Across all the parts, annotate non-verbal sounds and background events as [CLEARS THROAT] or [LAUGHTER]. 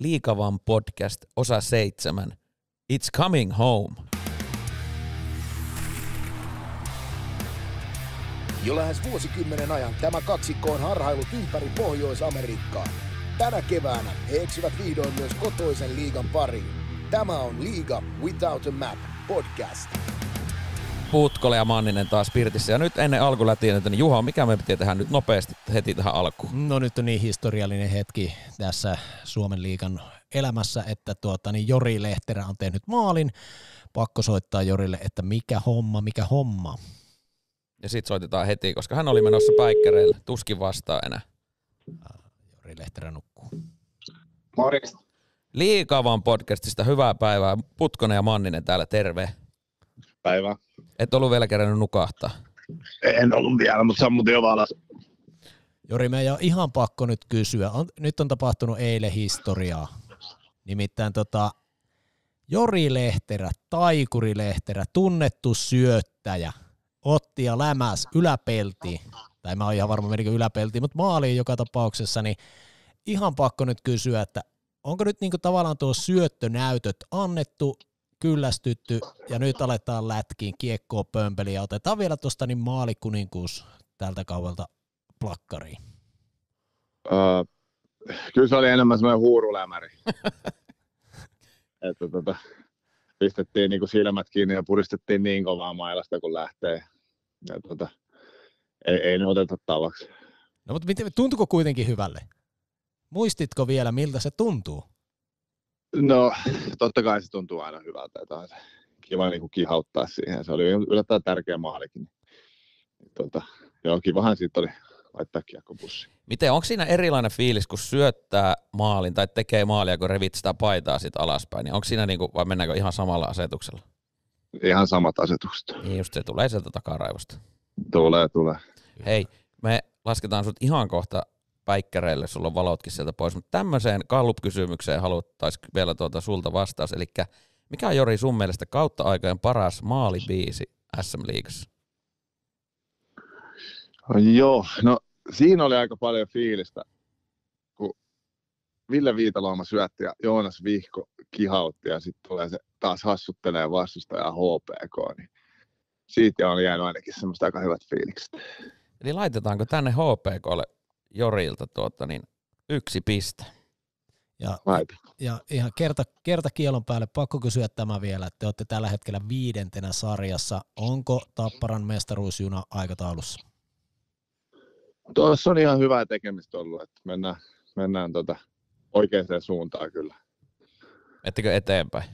Liikavan podcast, osa seitsemän. It's coming home. Jo lähes vuosikymmenen ajan tämä kaksikko on harhailut ympäri Pohjois-Amerikkaa. Tänä keväänä he eksyvät vihdoin myös kotoisen liigan pariin. Tämä on Liiga Without a Map podcast. Putkolle ja Manninen taas Pirtissä. Ja nyt ennen alkulätiä, niin Juha, mikä me pitää tehdä nyt nopeasti heti tähän alkuun? No nyt on niin historiallinen hetki tässä Suomen liigan elämässä, että tuota, niin Jori Lehterä on tehnyt maalin. Pakko soittaa Jorille, että mikä homma, mikä homma. Ja sit soitetaan heti, koska hän oli menossa päikkäreille. Tuskin vastaa enää. Jori Lehterä nukkuu. Morjesta. Liikavan podcastista hyvää päivää. Putkonen ja Manninen täällä, terve. Päivää. Et ollut vielä kerännyt nukahtaa. En ollut vielä, mutta sammutin jo valas. Jori, meidän on ihan pakko nyt kysyä. On, nyt on tapahtunut eilen historiaa. Nimittäin tota, Jori Lehterä, Taikuri Lehterä, tunnettu syöttäjä, otti ja lämäs yläpeltiin. Tai mä oon ihan varma menikö yläpeltiin, mutta maaliin joka tapauksessa, niin ihan pakko nyt kysyä, että onko nyt niinku tavallaan tuo syöttönäytöt annettu, kyllästytty ja nyt aletaan lätkiin kiekkoa pömpeliä ja otetaan vielä tuosta niin maalikuninkuus tältä kaudelta plakkariin. Öö, kyllä se oli enemmän semmoinen huurulämäri. [LAUGHS] että tota, pistettiin niinku silmät kiinni ja puristettiin niin kovaa mailasta kun lähtee. Ja tota, ei, ei ne oteta tavaksi. No mutta miten, tuntuko kuitenkin hyvälle? Muistitko vielä, miltä se tuntuu? No, totta kai se tuntuu aina hyvältä, että on se kiva niin kuin kihauttaa siihen. Se oli yllättävän tärkeä maalikin. Tota, joo, kivahan siitä oli laittaa kiekko pussiin. Miten, onko siinä erilainen fiilis, kun syöttää maalin tai tekee maalia, kun revit sitä paitaa sitten alaspäin? Niin onko siinä niinku, vai mennäänkö ihan samalla asetuksella? Ihan samat asetukset. Niin just se tulee sieltä takaraivosta. Tulee, tulee. Hei, me lasketaan sut ihan kohta päikkäreille, sulla on valotkin sieltä pois, mutta tämmöiseen Gallup-kysymykseen haluttaisiin vielä tuota sulta vastaus, eli mikä on Jori sun mielestä kautta aikojen paras maalibiisi SM Liigassa? Joo, no siinä oli aika paljon fiilistä, kun Ville Viitalooma syötti ja Joonas Vihko kihautti ja sitten tulee se taas hassuttelee vastustaja HPK, niin siitä on jäänyt ainakin semmoista aika hyvät fiilikset. Eli laitetaanko tänne HPKlle Jorilta tuota, niin yksi piste? Ja, ja ihan kerta, kerta kielon päälle pakko kysyä tämä vielä, että te olette tällä hetkellä viidentenä sarjassa. Onko Tapparan mestaruusjuna aikataulussa? Tuossa on ihan hyvää tekemistä ollut, että mennään, mennään tota oikeaan suuntaan kyllä. Ettekö eteenpäin?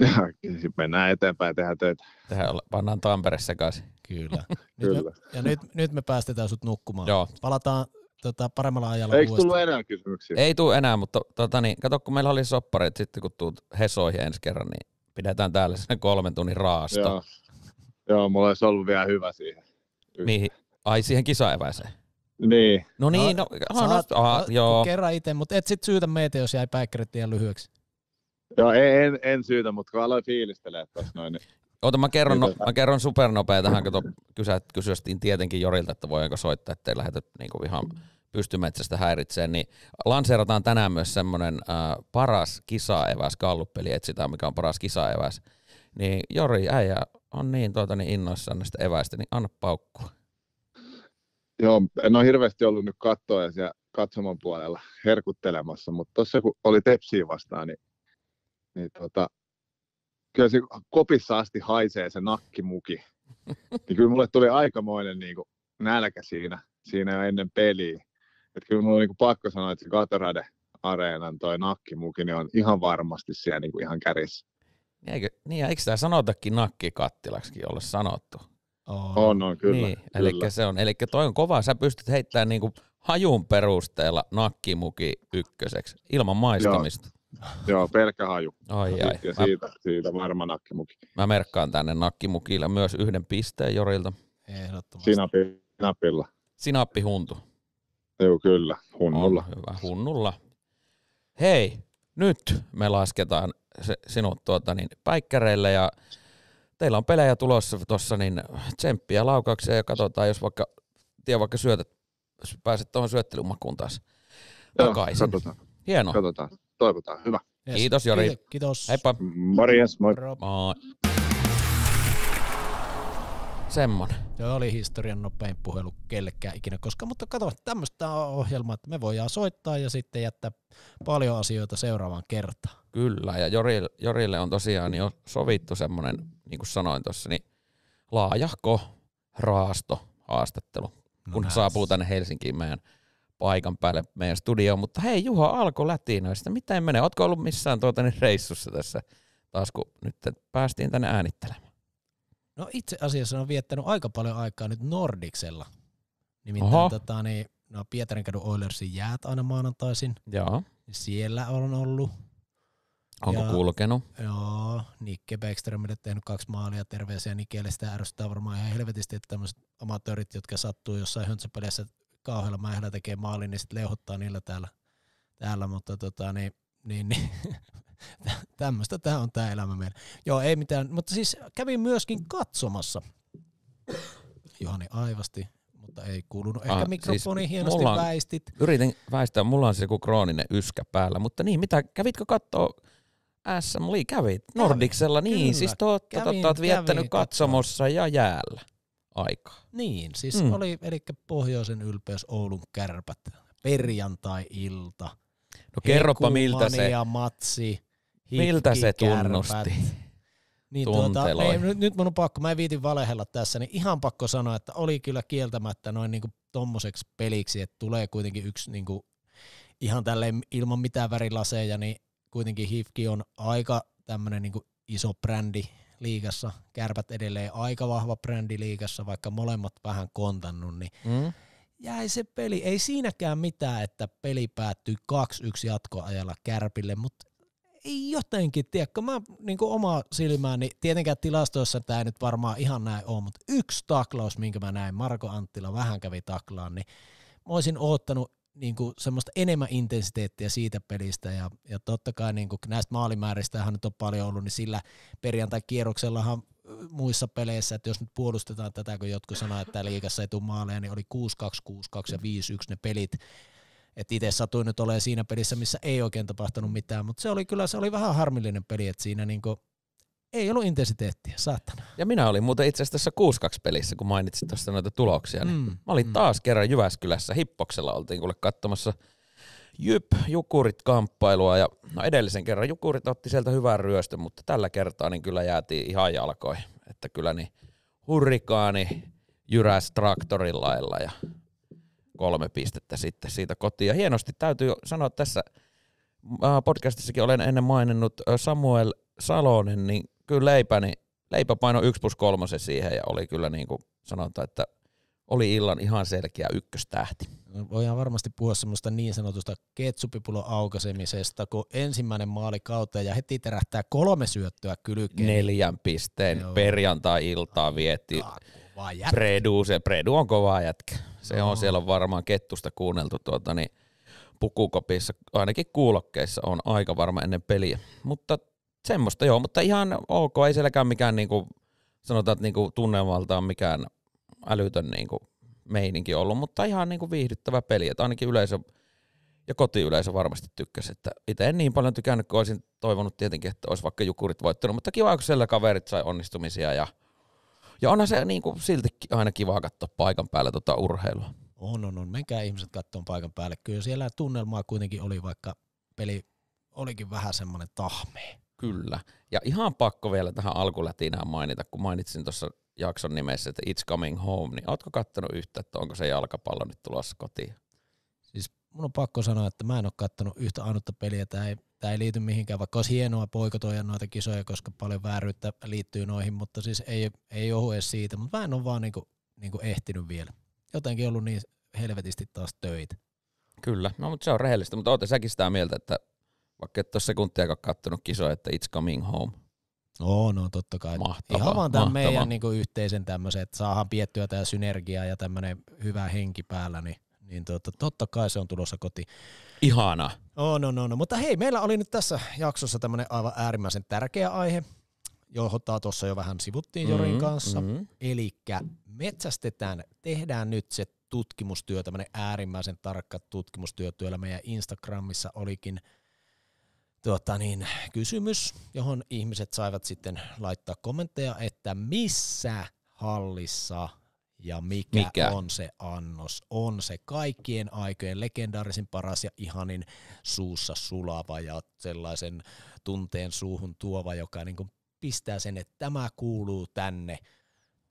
Ja [LAUGHS] sitten mennään eteenpäin ja tehdään töitä. Tehdään, pannaan Tampere sekaisin. Kyllä. [LAUGHS] Nyt Kyllä. Me, ja nyt, nyt me päästetään sut nukkumaan. Joo. Palataan tota, paremmalla ajalla Eikö tullut uudestaan. enää kysymyksiä? Ei tule enää, mutta tota, niin, kato, kun meillä oli sopparit sitten, kun tuut Hesoihin ensi kerran, niin pidetään täällä sen kolmen tunnin raasto. Joo. Joo, mulla olisi ollut vielä hyvä siihen. Mihin? Ai siihen kisaeväiseen. Niin, No niin, no, no, no, Saat, aha, no, joo. Kerran itse, mutta et sit syytä meitä, jos jäi päikkärit liian lyhyeksi. joo en, en, en syytä, mutta kun aloin fiilistelee tuossa noin, niin Oota, mä kerron, no, Niin, tota- mä kerron supernopea tähän, kato, kysä, kysyttiin tietenkin Jorilta, että voidaanko soittaa, ettei lähdetä niinku ihan pystymetsästä häiritseen, niin lanseerataan tänään myös semmoinen äh, paras kisaeväs, galluppeli etsitään, mikä on paras kisaeväs. Niin Jori, äijä on niin, tuota, niin innoissaan näistä eväistä, niin anna paukkua. joo, en ole hirveästi ollut nyt kattoa ja siellä katsomon puolella herkuttelemassa, mutta tuossa kun oli Tepsiä vastaan, niin, niin tota, kyllä se kopissa asti haisee se nakkimuki. [LAUGHS] niin kyllä mulle tuli aikamoinen niin kuin, nälkä siinä, siinä jo ennen peliä. Että kyllä mulla on niin kuin, pakko sanoa, että se Gatorade Areenan toi nakkimuki niin on ihan varmasti siellä niin kuin, ihan kärissä. Eikö, niin, ja eikö tämä sanotakin nakkikattilaksikin olla sanottu? Oh. On, on, kyllä. niin, eli kyllä. se on, eli toi on kova, sä pystyt heittämään niinku hajun perusteella nakkimuki ykköseksi, ilman maistamista. Joo, pelkkä haju. Ai ai. Ja Mä, siitä, siitä varma nakkimuki. mä merkkaan tänne nakkimukilla myös yhden pisteen Jorilta. Ehdottomasti. Sinapi, sinapilla. Sinappihuntu. Joo, kyllä. Hunnulla. On hyvä, hunnulla. Hei, nyt me lasketaan se, sinut tuota, niin, päikkäreille ja teillä on pelejä tulossa tuossa, niin tsemppiä laukaukseen ja katsotaan, jos vaikka, tiedä vaikka syötät, pääset tuohon syöttelymakuun taas Joo, takaisin. katsotaan. Hienoa. Katsotaan, toivotaan. Hyvä. Yes. Kiitos, Jori. Kiitos. Heippa. Morjens, moi. Moi. Semmonen. Se oli historian nopein puhelu kellekään ikinä koska, mutta kato, tämmöistä on ohjelma, että me voidaan soittaa ja sitten jättää paljon asioita seuraavaan kertaan. Kyllä, ja Jorille, Jorille on tosiaan jo sovittu semmoinen, niin kuin sanoin tuossa, niin laajahko raasto haastattelu, No kun näin. saapuu tänne Helsinkiin meidän paikan päälle meidän studioon. Mutta hei Juha Alko Lätinoista, mitä ei mene? Ootko ollut missään tuota niin reissussa tässä taas, kun nyt päästiin tänne äänittelemään? No itse asiassa on viettänyt aika paljon aikaa nyt Nordiksella. Nimittäin Oho. tota, niin, no Pietarinkadun Oilersin jäät aina maanantaisin. Joo. Siellä on ollut. Onko Ja- kulkenut? Joo, Nikke Beckströmille tehnyt kaksi maalia, terveisiä Nikelle, sitä ärsyttää varmaan ihan helvetisti, että tämmöiset amatöörit, jotka sattuu jossain höntsäpeleissä kauhealla mähällä tekee maalin, niin sitten leuhottaa niillä täällä, täällä mutta tota, niin, niin, niin [LAUGHS] tämmöistä tämä on tämä elämä meillä. Joo, ei mitään, mutta siis kävin myöskin katsomassa. Juhani aivasti, mutta ei kuulunut. Ehkä Ah, ah, siis mikrofoni hienosti mulla on- väistit. Yritin väistää, mulla on se joku krooninen yskä päällä, mutta niin, mitä, kävitkö kattoo SM Lee, kävit Nordiksella, niin, kyllä. siis te ootte, Kävin- totta, oot viettänyt kävin katsomossa ja jäällä aikaa. Niin, siis Mm. oli, eli Pohjoisen ylpeys Oulun kärpät, perjantai-ilta. No kerropa miltä se, matsi, miltä se tunnusti. Niin tuota, ei, nyt, nyt mun on pakko, mä en viitin valehella tässä, niin ihan pakko sanoa, että oli kyllä kieltämättä noin niinku tommoseksi peliksi, että tulee kuitenkin yksi niinku, ihan tälleen ilman mitään värilaseja, niin kuitenkin Hifki on aika tämmönen niinku iso brändi liigassa, kärpät edelleen aika vahva brändi liigassa, vaikka molemmat vähän kontannut, niin Mm? jäi se peli. Ei siinäkään mitään, että peli päättyi 2-1 jatkoajalla kärpille, mutta ei jotenkin, tiedätkö, mä niin oma silmääni, tietenkään tilastoissa tämä ei nyt varmaan ihan näin ole, mutta yksi taklaus, minkä mä näin, Marko Anttila vähän kävi taklaan, niin mä olisin oottanut niin kuin semmoista enemmän intensiteettiä siitä pelistä ja, ja totta kai niin kuin näistä maalimääristä nyt on paljon ollut, niin sillä perjantai-kierroksellahan muissa peleissä, että jos nyt puolustetaan tätä, kun jotkut sanoo, että liikassa ei tule maaleja, niin oli 6-2, 6-2 ja 5-1 ne pelit. Et itse satuin nyt olemaan siinä pelissä, missä ei oikein tapahtunut mitään, mutta se oli kyllä se oli vähän harmillinen peli, että siinä niinku ei ollut intensiteettiä, saatana. Ja minä olin muuten itse asiassa tässä 6-2 pelissä, kun mainitsit tuosta noita tuloksia. Niin Mm, Mä olin mm. taas kerran Jyväskylässä, Hippoksella oltiin kuule katsomassa Jyp, Jukurit kamppailua ja no edellisen kerran Jukurit otti sieltä hyvän ryöstön, mutta tällä kertaa niin kyllä jäätiin ihan jalkoihin. Että kyllä niin hurrikaani jyräs traktorin lailla ja kolme pistettä sitten siitä kotiin. Ja hienosti täytyy sanoa tässä ää, podcastissakin olen ennen maininnut ä, Samuel Salonen, niin kyllä leipäni, leipä paino 1 plus 3 siihen ja oli kyllä niin kuin sanotaan, että oli illan ihan selkeä ykköstähti. No, Voidaan varmasti puhua semmoista niin sanotusta ketsupipulon aukaisemisesta, kun ensimmäinen maali kautta ja heti terähtää kolme syöttöä kylkeen. Neljän pisteen Joo. perjantai-iltaa vietti Ah, jätkä. Predu, se Predu on kova jätkä. Se Joo. on siellä on varmaan kettusta kuunneltu tuota, niin pukukopissa, ainakin kuulokkeissa on aika varma ennen peliä. Mutta semmoista joo, mutta ihan ok, ei sielläkään mikään niinku, sanotaan, että niinku tunnelmaltaan mikään älytön niinku meininki ollut, mutta ihan niinku viihdyttävä peli, että ainakin yleisö ja kotiyleisö varmasti tykkäsi, että itse en niin paljon tykännyt, kun olisin toivonut tietenkin, että olisi vaikka Jukurit voittanut, mutta kiva, kun siellä kaverit sai onnistumisia ja, ja onhan se niinku silti aina kiva katsoa paikan päällä tota urheilua. On, on, on. Menkää ihmiset kattoon paikan päälle. Kyllä siellä tunnelmaa kuitenkin oli, vaikka peli olikin vähän semmoinen tahmea. Kyllä. Ja ihan pakko vielä tähän alkulätinään mainita, kun mainitsin tuossa jakson nimessä, että It's Coming Home, niin ootko kattonut yhtä, että onko se jalkapallo nyt tulossa kotiin? Siis mun on pakko sanoa, että mä en ole kattonut yhtä ainutta peliä. Tämä ei, tämä ei liity mihinkään, vaikka olisi hienoa poikotoida noita kisoja, koska paljon vääryyttä liittyy noihin, mutta siis ei, ei ohu edes siitä. Mutta mä en ole vaan niinku, niinku ehtinyt vielä. Jotenkin ollut niin helvetisti taas töitä. Kyllä, no mutta se on rehellistä, mutta ootte säkin sitä mieltä, että vaikka et ole sekuntiakaan kattonut kisoja, että It's Coming Home. Oo, no totta kai. Mahtavaa, Ihan vaan tämän mahtavaa. meidän niinku yhteisen tämmöisen, että saadaan piettyä tämä synergia ja tämmöinen hyvä henki päällä, niin, niin totta, totta kai se on tulossa kotiin. Ihanaa. Oh, no, no, no. Mutta hei, meillä oli nyt tässä jaksossa tämmöinen aivan äärimmäisen tärkeä aihe, johon tuossa jo vähän sivuttiin Jorin Mhm, kanssa. mhm. Eli metsästetään, tehdään nyt se tutkimustyö, tämmöinen äärimmäisen tarkka tutkimustyö tuolla meidän Instagramissa olikin tuota niin, kysymys, johon ihmiset saivat sitten laittaa kommentteja, että missä hallissa ja mikä, mikä? on se annos, on se kaikkien aikojen legendaarisin paras ja ihanin suussa sulava ja sellaisen tunteen suuhun tuova, joka niin kuin pistää sen, että tämä kuuluu tänne,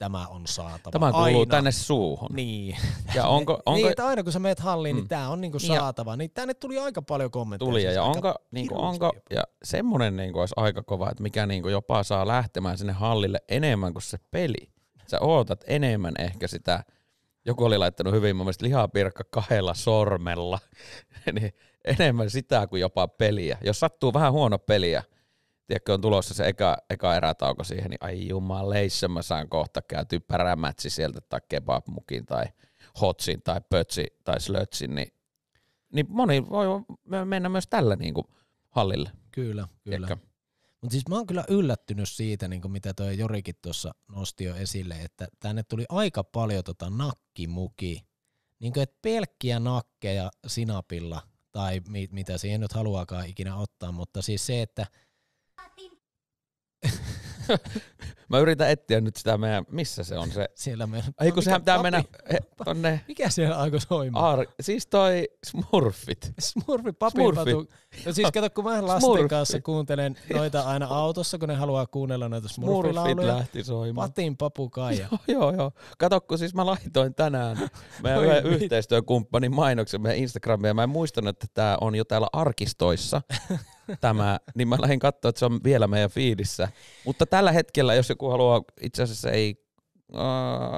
tämä on saatava. Tämä kuuluu aina. tänne suuhun. Niin. [LAUGHS] Ja onko, onko... niin, että aina kun sä meet halliin, niin mm. tämä on niinku saatava. Niin tänne tuli aika paljon kommentteja. Tuli, siis ja onko, niinku, onko ja semmoinen niinku olisi aika kova, että mikä niinku jopa saa lähtemään sinne hallille enemmän kuin se peli. Sä ootat enemmän ehkä sitä, joku oli laittanut hyvin mun mielestä lihapirkka kahdella sormella, [LAUGHS] niin enemmän sitä kuin jopa peliä. Jos sattuu vähän huono peliä, tiedätkö, on tulossa se eka, eka erätauko siihen, niin ai jumaleissa mä saan kohta käytyä pärämätsi sieltä tai kebabmukin tai hotsin tai pötsi tai slötsin, niin, niin moni voi mennä myös tällä niin kuin hallille. Kyllä, kyllä. Mutta siis mä oon kyllä yllättynyt siitä, niin kuin mitä toi Jorikin tuossa nosti jo esille, että tänne tuli aika paljon tota nakkimuki. Niin kuin, että pelkkiä nakkeja sinapilla, tai mit, mitä siihen nyt haluaakaan ikinä ottaa, mutta siis se, että – [LAUGHS] Mä yritän etsiä nyt sitä meidän, missä se on se? Siellä me... Ei kun sehän pitää mennä tonne... Mikä siellä alkoi soimaan? Ar... Siis toi Smurfit. Smurfit, papinpatu. No siis kato, kun mä lasten Smurfit. kanssa kuuntelen noita aina autossa, kun ne haluaa kuunnella noita Smurfilauluja. Smurfit lähti soimaan. Patin papukaija. [LAUGHS] joo, joo, joo. Kato, kun siis mä laitoin tänään meidän yhden yhteistyökumppanin mainoksen meidän Instagramia, ja mä en muistanut, että tää on jo täällä arkistoissa [LAUGHS] tämä, niin mä lähdin katsoa, että se on vielä meidän fiidissä. Mutta tällä hetkellä, jos joku haluaa, itse asiassa ei uh,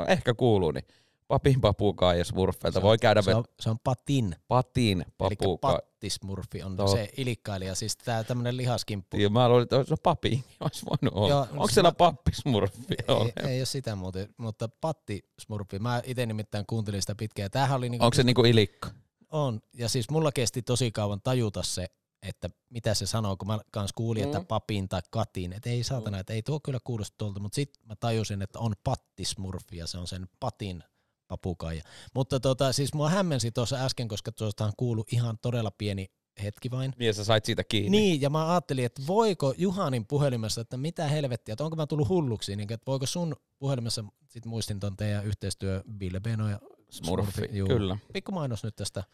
ehkä kuulu, niin Papin papukaa ja smurfeilta voi käydä... Se on, se on patin. Patin papukaa. Eli pattismurfi on Tot. se ilikkailija, siis tää tämmönen lihaskimppu. Joo, mä luulin, että se on papi, [LAUGHS] olisi voinut olla. Joo, Onko siellä mä... pappismurfi? Ei, ei ole sitä muuten, mutta pattismurfi. Mä itse nimittäin kuuntelin sitä pitkään. Tämähän oli niinku... Onko se niinku ilikka? On, ja siis mulla kesti tosi kauan tajuta se, että mitä se sanoo, kun mä kans kuulin, mm. että papin tai katin, että ei saatana, mm. että ei tuo kyllä kuulosta tuolta, mutta sitten mä tajusin, että on pattismurfi ja se on sen patin papukaija. Mutta tota, siis mua hämmensi tuossa äsken, koska tuostahan kuulu ihan todella pieni hetki vain. Niin, ja sä sait siitä kiinni. Niin, ja mä ajattelin, että voiko Juhanin puhelimessa, että mitä helvettiä, että onko mä tullut hulluksi, niin että voiko sun puhelimessa, sit muistin ton teidän yhteistyö Ville Beno ja Smurfi, Smurfi juu. kyllä. Pikku mainos nyt tästä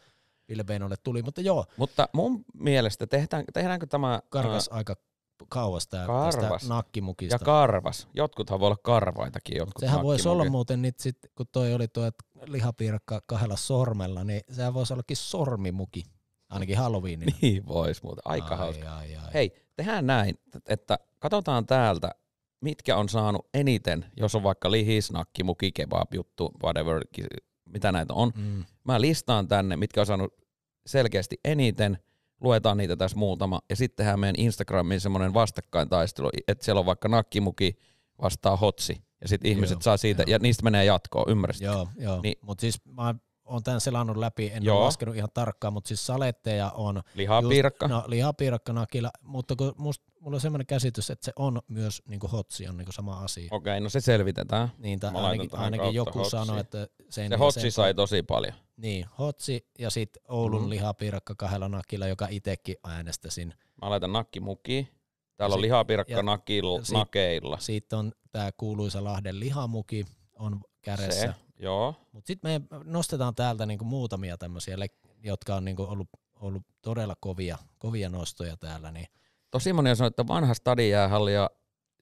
Ville Beinolle tuli, mutta joo. Mutta mun mielestä tehdään, tehdäänkö tämä... Karvas ää, aika kauas tää, karvas. tästä nakkimukista. Ja karvas. Jotkuthan voi olla karvaitakin. Jotkut sehän voisi olla muuten nyt sit, kun toi oli tuo lihapiirakka kahdella sormella, niin sehän voisi ollakin sormimuki. Ainakin Halloweenina. [LAUGHS] niin vois muuten. Aika ai, hauska. Ai, ai. Hei, tehdään näin, että katsotaan täältä, mitkä on saanut eniten, jos on vaikka lihis, nakkimuki, kebab juttu, whatever, mitä näitä on. Mm. Mä listaan tänne, mitkä on saanut selkeästi eniten, luetaan niitä tässä muutama, ja sitten tehdään meidän Instagramiin semmoinen vastakkaintaistelu, että siellä on vaikka nakkimuki vastaa hotsi, ja sitten ihmiset joo, saa siitä, joo. ja niistä menee jatkoon, ymmärsit? Joo, joo. Niin, mutta siis mä oon tämän selannut läpi, en Joo. ole laskenut ihan tarkkaan, mutta siis saletteja on... Lihapiirakka. Just, no, lihapiirakka nakilla, mutta kun must, mulla on semmoinen käsitys, että se on myös niin hotsi, on niin sama asia. Okei, no se selvitetään. Niin, tai ainakin, ainakin joku sanoi, että... Sen, se hotsi sen, sai tosi paljon. Niin, hotsi ja sitten Oulun mm. lihapiirakka kahdella nakilla, joka itsekin äänestäsin. Mä laitan nakkimuki. Täällä ja on lihapiirakka nakilla, sit, nakeilla. Sitten on tämä kuuluisa Lahden lihamuki on kädessä. Se, joo. Mutta sitten me nostetaan täältä niinku muutamia tämmöisiä, jotka on niinku ollut, ollut todella kovia, kovia nostoja täällä. Niin. Tosi moni on sanonut, että vanha stadijäähalli ja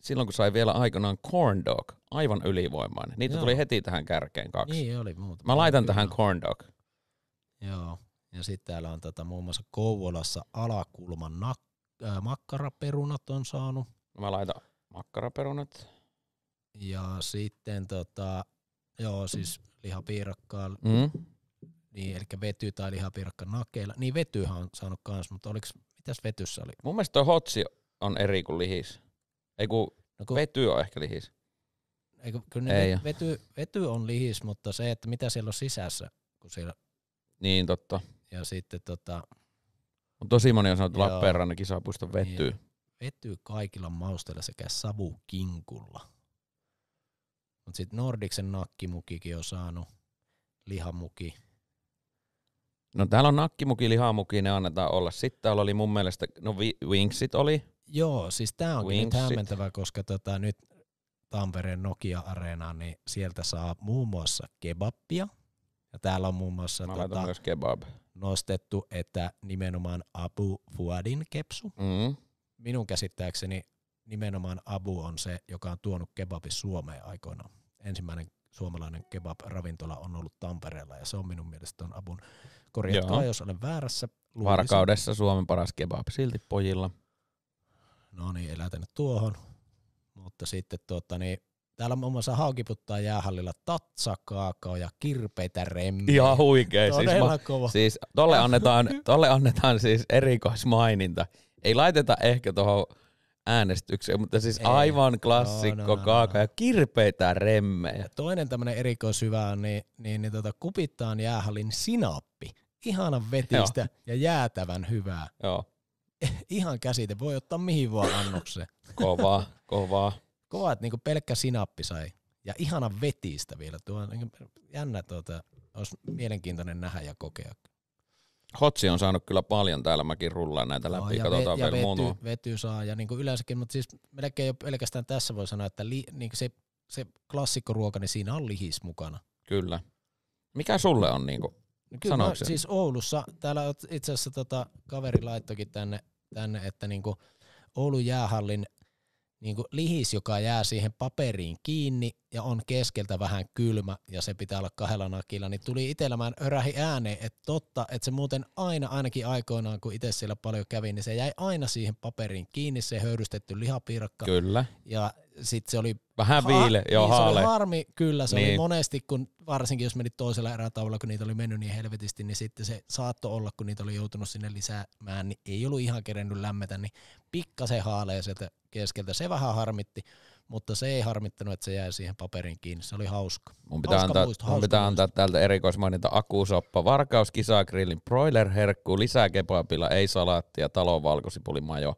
silloin kun sai vielä aikanaan corn dog, aivan ylivoimainen. Niitä Joo. tuli heti tähän kärkeen kaksi. Niin oli muuta. Mä laitan Kyllä. tähän corn dog. Joo, ja sitten täällä on tota, muun muassa Kouvolassa alakulman nak- äh, makkaraperunat on saanut. Mä laitan makkaraperunat. Ja sitten tota, joo siis lihapiirakkaa, mm. niin, eli vety tai lihapiirakka nakeilla. Niin vetyhän on saanut kans, mutta oliks, mitäs vetyssä oli? Mun mielestä toi hotsi on eri kuin lihis. Ei kun, no kun vety on ehkä lihis. Eikö, kyllä Ei vety, vety on lihis, mutta se, että mitä siellä on sisässä, kun siellä... Niin, totta. Ja sitten tota... On tosi moni on sanonut, että Lappeenrannan kisapuisto vetyy. Niin, vetyy kaikilla mausteilla sekä savukinkulla. Mutta sitten Nordiksen nakkimukikin on saanut. lihamuki. No täällä on nakkimuki, lihamuki, ne annetaan olla. Sitten täällä oli mun mielestä, no vi, wingsit oli. Joo, siis tämä onkin nyt Wingsit. hämmentävä, koska tota, nyt Tampereen Nokia-areenaan, niin sieltä saa muun muassa kebappia. Ja täällä on muun muassa tota, myös kebab. nostettu, että nimenomaan Abu Fuadin kepsu. Mm. Minun käsittääkseni nimenomaan Abu on se, joka on tuonut kebabin Suomeen aikoinaan. Ensimmäinen suomalainen kebab-ravintola on ollut Tampereella ja se on minun mielestä on Abun. Korjatkaa, jos olen väärässä. Luulisin- Varkaudessa Suomen paras kebab silti pojilla. No niin, elätänyt tuohon. Mutta sitten tuota, niin, täällä muun muassa haukiputtaa jäähallilla tatsa, kaakao ja kirpeitä remmiä. Ihan huikea. Siis, mä, kova. siis tolle, annetaan, tolle annetaan siis erikoismaininta. Ei laiteta ehkä tuohon äänestykseen, mutta siis Ei. aivan klassikko No, no, no, kaakao no. ja kirpeitä remmejä. Ja toinen tämmöinen erikoishyvä on, niin, niin, niin tota, kupittaan jäähallin sinappi. Ihanan vetistä ja jäätävän hyvää. Joo, [LAUGHS] Ihan käsite, voi ottaa mihin vaan annokseen. [LAUGHS] kovaa, kovaa. Kova, että niinku pelkkä sinappi sai. Ja ihana vetistä vielä. Tuo on niinku jännä, tuota, olisi mielenkiintoinen nähdä ja kokea. Hotsi on saanut kyllä paljon täällä, mäkin rullaan näitä läpi, ja, katsotaan ve- ja vielä muutama. vety, vety, saa ja niinku yleensäkin, mutta siis melkein jo pelkästään tässä voi sanoa, että li, niinku se, se klassikkoruoka, niin siinä on lihis mukana. Kyllä. Mikä sulle on niinku? No Kyllä se? siis Oulussa, täällä itse asiassa tota, kaveri laittokin tänne, tänne että niinku Oulun jäähallin niinku lihis, joka jää siihen paperiin kiinni ja on keskeltä vähän kylmä ja se pitää olla kahdella nakilla, niin tuli itsellä mä örähi ääneen, että totta, että se muuten aina, ainakin aikoinaan, kun itse siellä paljon kävin, niin se jäi aina siihen paperiin kiinni, se höyrystetty lihapiirakka. Kyllä. Ja sitten se oli Vähän viile, joo niin, se haale. oli harmi, kyllä. Se niin. oli monesti, kun varsinkin jos menit toisella erätaululla, kun niitä oli mennyt niin helvetisti, niin sitten se saattoi olla, kun niitä oli joutunut sinne lisäämään, niin ei ollut ihan kerennyt lämmetä, niin pikkasen haalee sieltä keskeltä. Se vähän harmitti, mutta se ei harmittanut, että se jäi siihen paperin kiinni. Se oli hauska. Mun pitää, Hauska antaa, muisto, mun pitää muisto. antaa täältä erikoismaininta akusoppa, varkaus, kisagrillin, broiler, herkku, lisää kebabilla, ei salaattia, talon valkosipulimajo.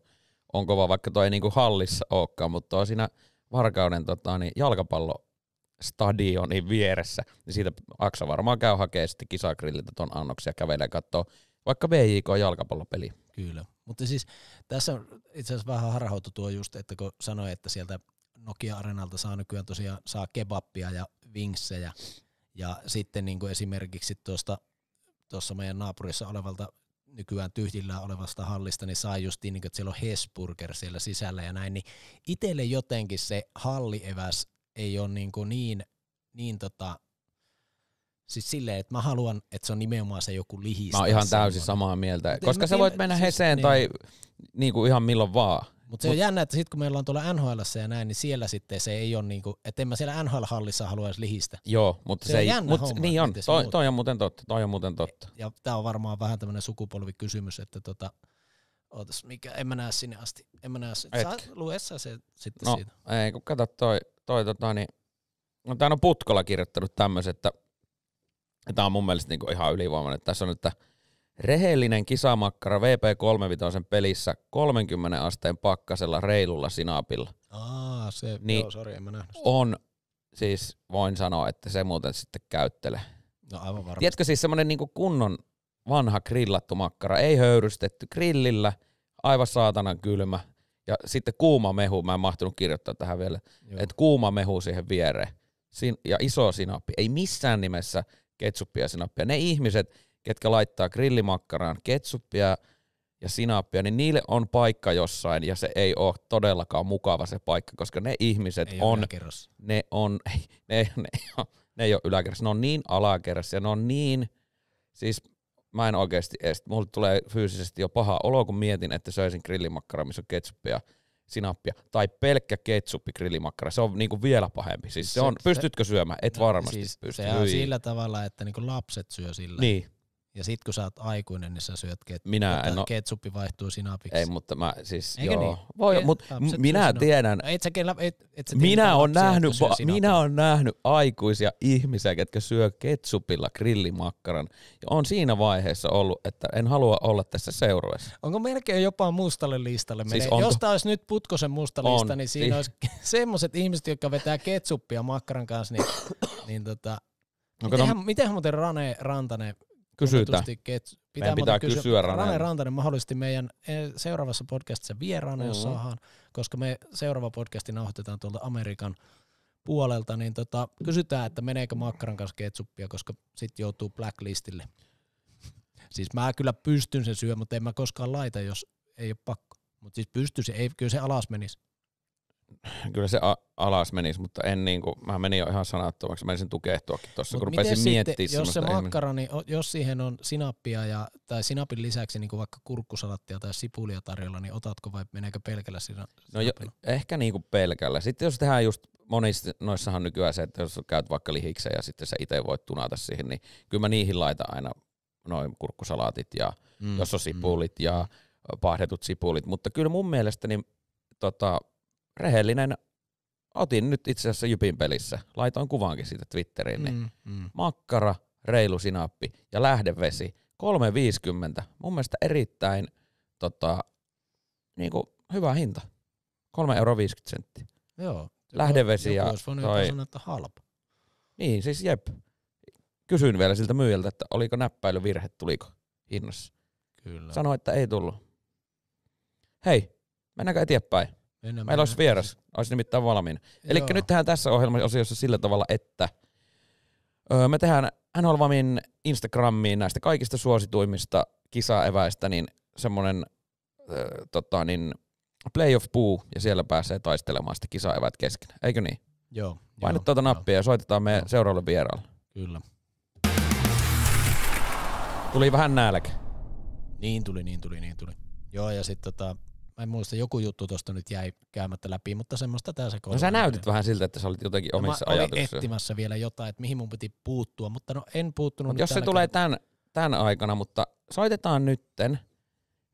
On kova, vaikka toi ei niinku hallissa olekaan, mutta toi siinä varkauden tota, niin jalkapallo stadionin vieressä, niin siitä Aksa varmaan käy hakee sitten kisagrilliltä ton annoksia, kävelee kattoo vaikka VJK jalkapallopeli. Kyllä. Mutta siis tässä on itse asiassa vähän harhautu tuo just, että kun sanoi, että sieltä Nokia-arenalta saa nykyään tosiaan saa kebappia ja vingsejä. Ja sitten niin kuin esimerkiksi tuosta tuossa meidän naapurissa olevalta nykyään tyhjillään olevasta hallista, niin saa justiin, niin että siellä on Hesburger siellä sisällä ja näin, niin itselle jotenkin se hallieväs ei ole niin, kuin niin, niin tota, siis silleen, että mä haluan, että se on nimenomaan se joku lihis. Mä oon ihan täysin samaa mieltä, Mut koska sä voit mennä siis- Heseen niin. tai niinku ihan milloin vaan. Mutta se on jännä, että sitten kun meillä on tuolla nhl ja näin, niin siellä sitten se ei ole niinku, että en mä siellä NHL-hallissa haluaisi lihistä. Joo, mutta Se se, on ei, jännä mut, homma, niin on, toi, toi on muuten totta, toi on muuten totta. Ja tämä on varmaan vähän tämmöinen sukupolvikysymys, että tota, ootas, mikä, en mä näe sinne asti. En mä näe sinne. Saa luessa se sitten No, siitä. ei kun kato toi, toi tota niin, no tää on Putkola kirjoittanut tämmöisen, että tämä on mun mielestä niinku ihan ylivoimainen. Tässä on, että rehellinen kisamakkara VP35 pelissä 30 asteen pakkasella reilulla sinapilla Aa, se, Niin. joo, sori, en mä nähnyt sitä. on, siis voin sanoa, että se muuten sitten käyttelee. No aivan varmasti. Tiedätkö siis semmonen niinku kunnon vanha grillattu makkara, ei höyrystetty grillillä, aivan saatanan kylmä. Ja sitten kuuma mehu, mä en mahtunut kirjoittaa tähän vielä, että kuuma mehu siihen viereen. Sin- ja iso sinappi. Ei missään nimessä ketsuppia ja sinappia. Ne ihmiset, ketkä laittaa grillimakkaraan ketsuppia ja sinappia, niin niille on paikka jossain ja se ei ole todellakaan mukava se paikka, koska ne ihmiset ei on ne on, [LAUGHS] ne, ne, ne, ne ei ole yläkerrassa, ne on niin alakerrassa ja ne on niin, siis mä en oikeasti edes, mulle tulee fyysisesti jo paha olo, kun mietin, että söisin grillimakkara, missä on ketsuppia, sinappia, tai pelkkä ketsuppi grillimakkara, se on niinku vielä pahempi. Siis se, Se- on, se- pystytkö syömään? Et varmasti siis pysty. Se on Hyi. sillä tavalla, että niinku lapset syö sillä. Niin, Ja sit kun sä oot aikuinen, niin sä syöt ket- minä en oo, ketsuppi vaihtuu sinapiksi. ei, mutta mä siis, Eikö joo. niin? Voi, lapset syö minä sinappi. tiedän, No et sä, kellä- et, et sä minä on lapsia, nähnyt, jotka va- minä on nähnyt aikuisia ihmisiä, ketkä syö ketsupilla grillimakkaran. Ja on siinä vaiheessa ollut, että en halua olla tässä seurueessa. Onko melkein jopa mustalle listalle? Siis Siis onko? Jos tää olisi nyt Putkosen musta On. lista, niin siinä Si- olisi [LAUGHS] semmoiset ihmiset, jotka vetää ketsuppia makkaran kanssa, niin, niin tota, No, mitenhän muuten Rane Rantanen Ket... Meidän muuten pitää kysyä Rane Ranelta. Rantanen mahdollisesti meidän eh, seuraavassa podcastissa vieraana, jos Mhm. saadaan, koska me seuraava podcasti nauhoitetaan tuolta Amerikan puolelta, niin tota, kysytään, että meneekö makkaran kanssa ketsuppia, koska sitten joutuu blacklistille. [LAUGHS] Siis mä kyllä pystyn sen syömään, mutta en mä koskaan laita, jos ei ole pakko. Mutta siis pystyisin, ei, kyllä se alas menisi. [LAUGHS] Kyllä se a- alas menisi, mutta en niinku, mä menin jo ihan sanattomaksi. Mä menisin tukehtuakin tuossa, kun rupesin miettimään jos se makkara, niin jos siihen on sinappia ja, tai sinapin lisäksi niin kuin vaikka kurkkusalattia tai sipulia tarjolla, niin otatko vai meneekö pelkällä sina, No jo, ehkä niinku pelkällä. Sitten jos tehdään just monissa noissahan nykyään se, että jos käyt vaikka lihikseen ja sitten sä itse voit tunata siihen, niin kyllä mä niihin laitan aina noin kurkkusalaatit ja Mm, jos on sipulit ja pahdetut sipulit. Mutta kyllä mun mielestä niin, tota, rehellinen, otin nyt itse asiassa Jypin pelissä, laitoin kuvankin siitä Twitteriin, niin Mm, mm. makkara, reilu sinappi ja lähdevesi 3,50. Mun mielestä erittäin tota, niinku, hyvä hinta. 3,50 euro senttiä. Joo. Lähdevesi ja olisi voinut toi- sanoa, että halpa. Niin, siis jep. Kysyin vielä siltä myyjältä, että oliko näppäilyvirhe, tuliko hinnassa. Kyllä. Sanoi, että ei tullut. Hei, mennäänkö eteenpäin? Mennään, Meillä olisi vieras, olisi nimittäin valmiina. Eli nyt tehdään tässä ohjelmaosiossa sillä tavalla, että öö, me tehdään NHL Vamin Instagramiin näistä kaikista suosituimmista kisaeväistä niin semmoinen öö, tota, niin playoff puu ja siellä pääsee taistelemaan sitten kisaeväät kesken. Eikö niin? Joo. Paina joo, tuota joo, nappia ja soitetaan Joo. seuraavalle vieraalle. Kyllä. Tuli vähän nälkä. Niin tuli, niin tuli, niin tuli. Joo, ja sitten tota, mä en muista, joku juttu tuosta nyt jäi käymättä läpi, mutta semmoista tää se No sä näytit vähän siltä, että sä olit jotenkin omissa mä olin etsimässä vielä jotain, että mihin mun piti puuttua, mutta no en puuttunut Mut jos se tulee tämän, tämän aikana, mutta soitetaan nytten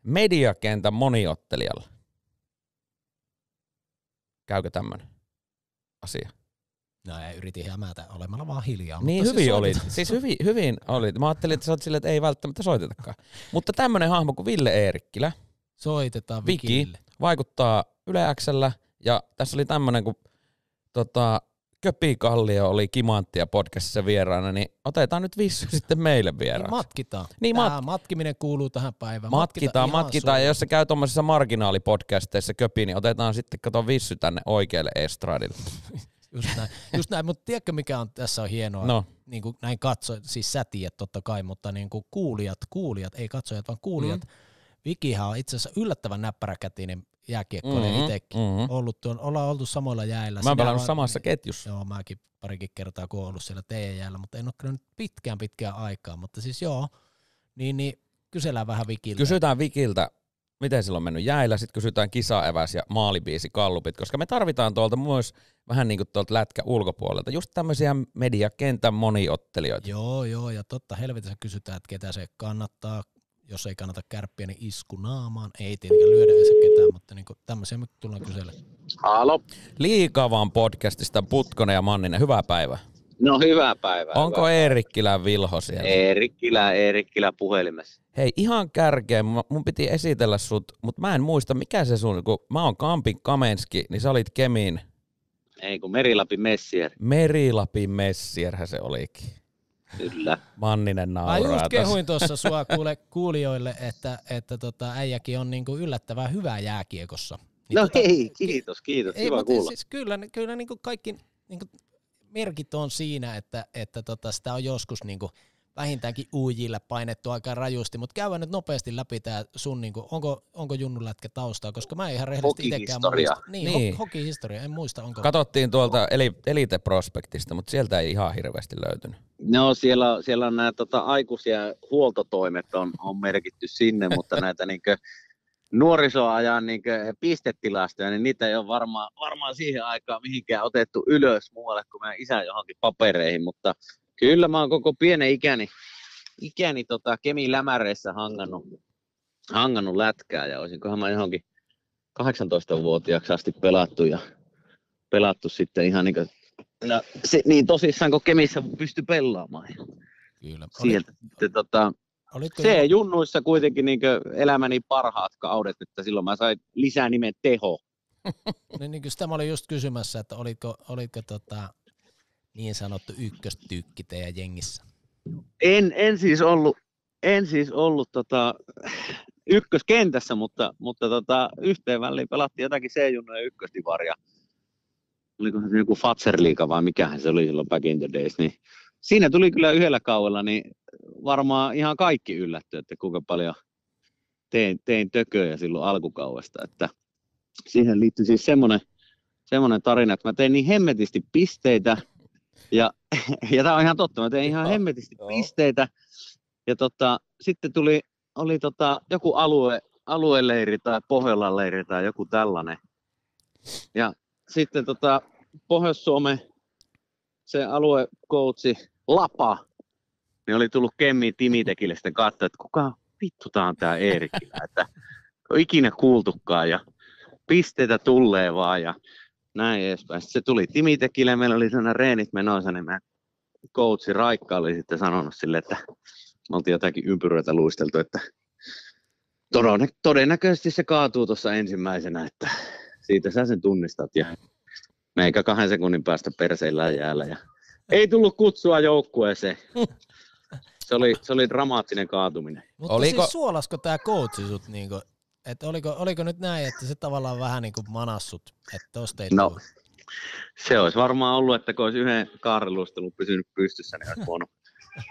mediakentän moniottelijalle. Käykö tämmönen asia? No ei, yritin hämätä olemalla vaan hiljaa. niin mutta hyvin siis olit. Siis hyvin, hyvin olit. Mä ajattelin, että sä oot silleen, että ei välttämättä soitetakaan. mutta tämmönen hahmo kuin Ville Eerikkilä Soitetaan Viki. Vikille. vaikuttaa Yle Xllä, ja tässä oli tämmönen, kun tota, Köpi Kallio oli Kimanttia podcastissa vieraana, niin otetaan nyt Vissy sitten meille Niin vieraaksi. matkitaan. Niin, Tää matkiminen kuuluu tähän päivään. Matkitaan, ihan matkitaan. Ja jos se käy tuommoisessa marginaalipodcasteissa köpi, niin otetaan sitten kato vissy tänne oikealle estradille. [LAUGHS] Just näin, just näin. mutta tiedätkö mikä on tässä on hienoa? No, Niin kuin näin katso, siis sä tiedät totta kai, mutta niin kuin kuulijat, kuulijat, ei katsojat, vaan kuulijat. Mm. Vikihän on itse asiassa yllättävän näppäräkätinen jääkiekkoinen Mhm, itsekin. mhm. Ollut tuon, ollaan oltu samoilla jäillä. mä oon pelannut samassa ketjussa. Joo, mäkin parikin kertaa, kun ollut siellä teidän jäällä, mutta en ole kyllä nyt pitkään pitkään aikaa. Mutta siis joo, niin, niin kysellään vähän Vikiltä. Kysytään Vikiltä, miten sillä on mennyt jäillä, sitten kysytään kisaeväs ja maalibiisi kallupit, koska me tarvitaan tuolta myös vähän niin kuin tuolta lätkä ulkopuolelta, just tämmöisiä mediakentän moniottelijoita. Joo, joo, ja totta helvetissä kysytään, että ketä se kannattaa. Jos ei kannata kärppiä, niin isku naamaan. Ei tietenkään lyödä edes ketään, mutta niin tämmöisiä me tullaan kyselemään. Halo. Liikavan podcastista Putkonen ja Manninen, hyvää päivää. No hyvää päivää. Onko hyvää. Eerikkilän Vilho siellä? Eerikkilä, Eerikkilä puhelimessa. Hei, ihan kärkeen, mun mun piti esitellä sut, mutta mä en muista, mikä se sun, kun mä oon Kampin Kamenski, niin sä olit Kemin Ei kun Merilapin Messier, Merilapin Messierhän se olikin. Kyllä. Manninen Mä nauraa just tässä. kehuin tuossa sua kuule, kuulijoille, että, että tota, äijäkin on niinku yllättävän hyvä jääkiekossa. Niin No tota, hei, kiitos, kiitos. Ei, Kiva mutta kuulla. siis kyllä, kyllä niin kuin kaikki niin kuin merkit on siinä, että, että tota, sitä on joskus niin kuin vähintäänkin uujille painettu aika rajusti, mutta käydään nyt nopeasti läpi tämä sun, niin kuin, onko, onko Junnu lätkä taustaa, koska mä en ihan rehellisesti itsekään muista. Niin, Niin. niin. Ho- hokihistoria, en muista, onko. Katsottiin tuolta Eli- Elite Prospektista, mutta sieltä ei ihan hirveästi löytynyt. No siellä, siellä on nämä tota, aikuisia huoltotoimet on, on merkitty sinne, [LAUGHS] mutta näitä niinkö nuorisoajan niinkö pistetilastoja, niin niitä ei ole varmaan, varmaan siihen aikaan mihinkään otettu ylös muualle kuin meidän isän johonkin papereihin, mutta kyllä mä oon koko pienen ikäni, ikäni tota, Kemin lämäreissä hangannut, hangannut lätkää ja olisinkohan mä johonkin 18-vuotiaaksi asti pelattu ja pelattu sitten ihan niin kuin, no, se, niin tosissaan kun Kemissä pystyi pelaamaan. Kyllä. Oli, Sieltä sitten tota, olitko se junnuissa kuitenkin niin elämäni parhaat kaudet, että silloin mä sain lisää nimen Teho. [LAUGHS] niin, niin kuin sitä mä olin just kysymässä, että olitko, olitko tota, niin sanottu ykköstykki teidän jengissä? En, en siis ollut, en siis ollut tota, ykköskentässä, mutta, mutta tota, yhteen väliin pelattiin jotakin C-junnojen ykkösdivaria. Oliko se joku Fatser-liiga vai mikähän se oli silloin back in the days, niin siinä tuli kyllä yhdellä kaudella, niin varmaan ihan kaikki yllätty, että kuinka paljon tein, tein tököjä silloin alkukaudesta, että siihen liittyy siis semmoinen, semmoinen tarina, että mä tein niin hemmetisti pisteitä, ja, [LAUGHS] ja tämä on ihan totta, mä tein ihan hemmetisti pisteitä, ja tota, sitten tuli, oli tota, joku alue, alueleiri tai Pohjolan leiri tai joku tällainen, ja sitten tota, Pohjois-Suomen se aluekoutsi Lapa, niin oli tullut Kemmi Timitekille sitten katsoa, että kuka vittu tää on tää Eerikillä, että on ikinä kuultukaan ja pisteitä tulee vaan ja näin edespäin. Sitten se tuli Timitekille ja meillä oli sellainen reenit menossa, niin mä coachi Raikka oli sitten sanonut sille, että me oltiin jotakin ympyröitä luisteltu, että todennäköisesti se kaatuu tuossa ensimmäisenä, että siitä sä sen tunnistat ja meikä kahden sekunnin päästä perseillä jäällä ja ei tullut kutsua joukkueeseen. Se oli, se oli dramaattinen kaatuminen. Mutta oliko... siis suolasko tämä coachi sut niinku, että oliko, oliko nyt näin, että se tavallaan vähän niinku manassut, että tosta ei no, se olisi varmaan ollut, että kun olisi yhden kaarrelustelun pysynyt pystyssä, niin olisi voinut,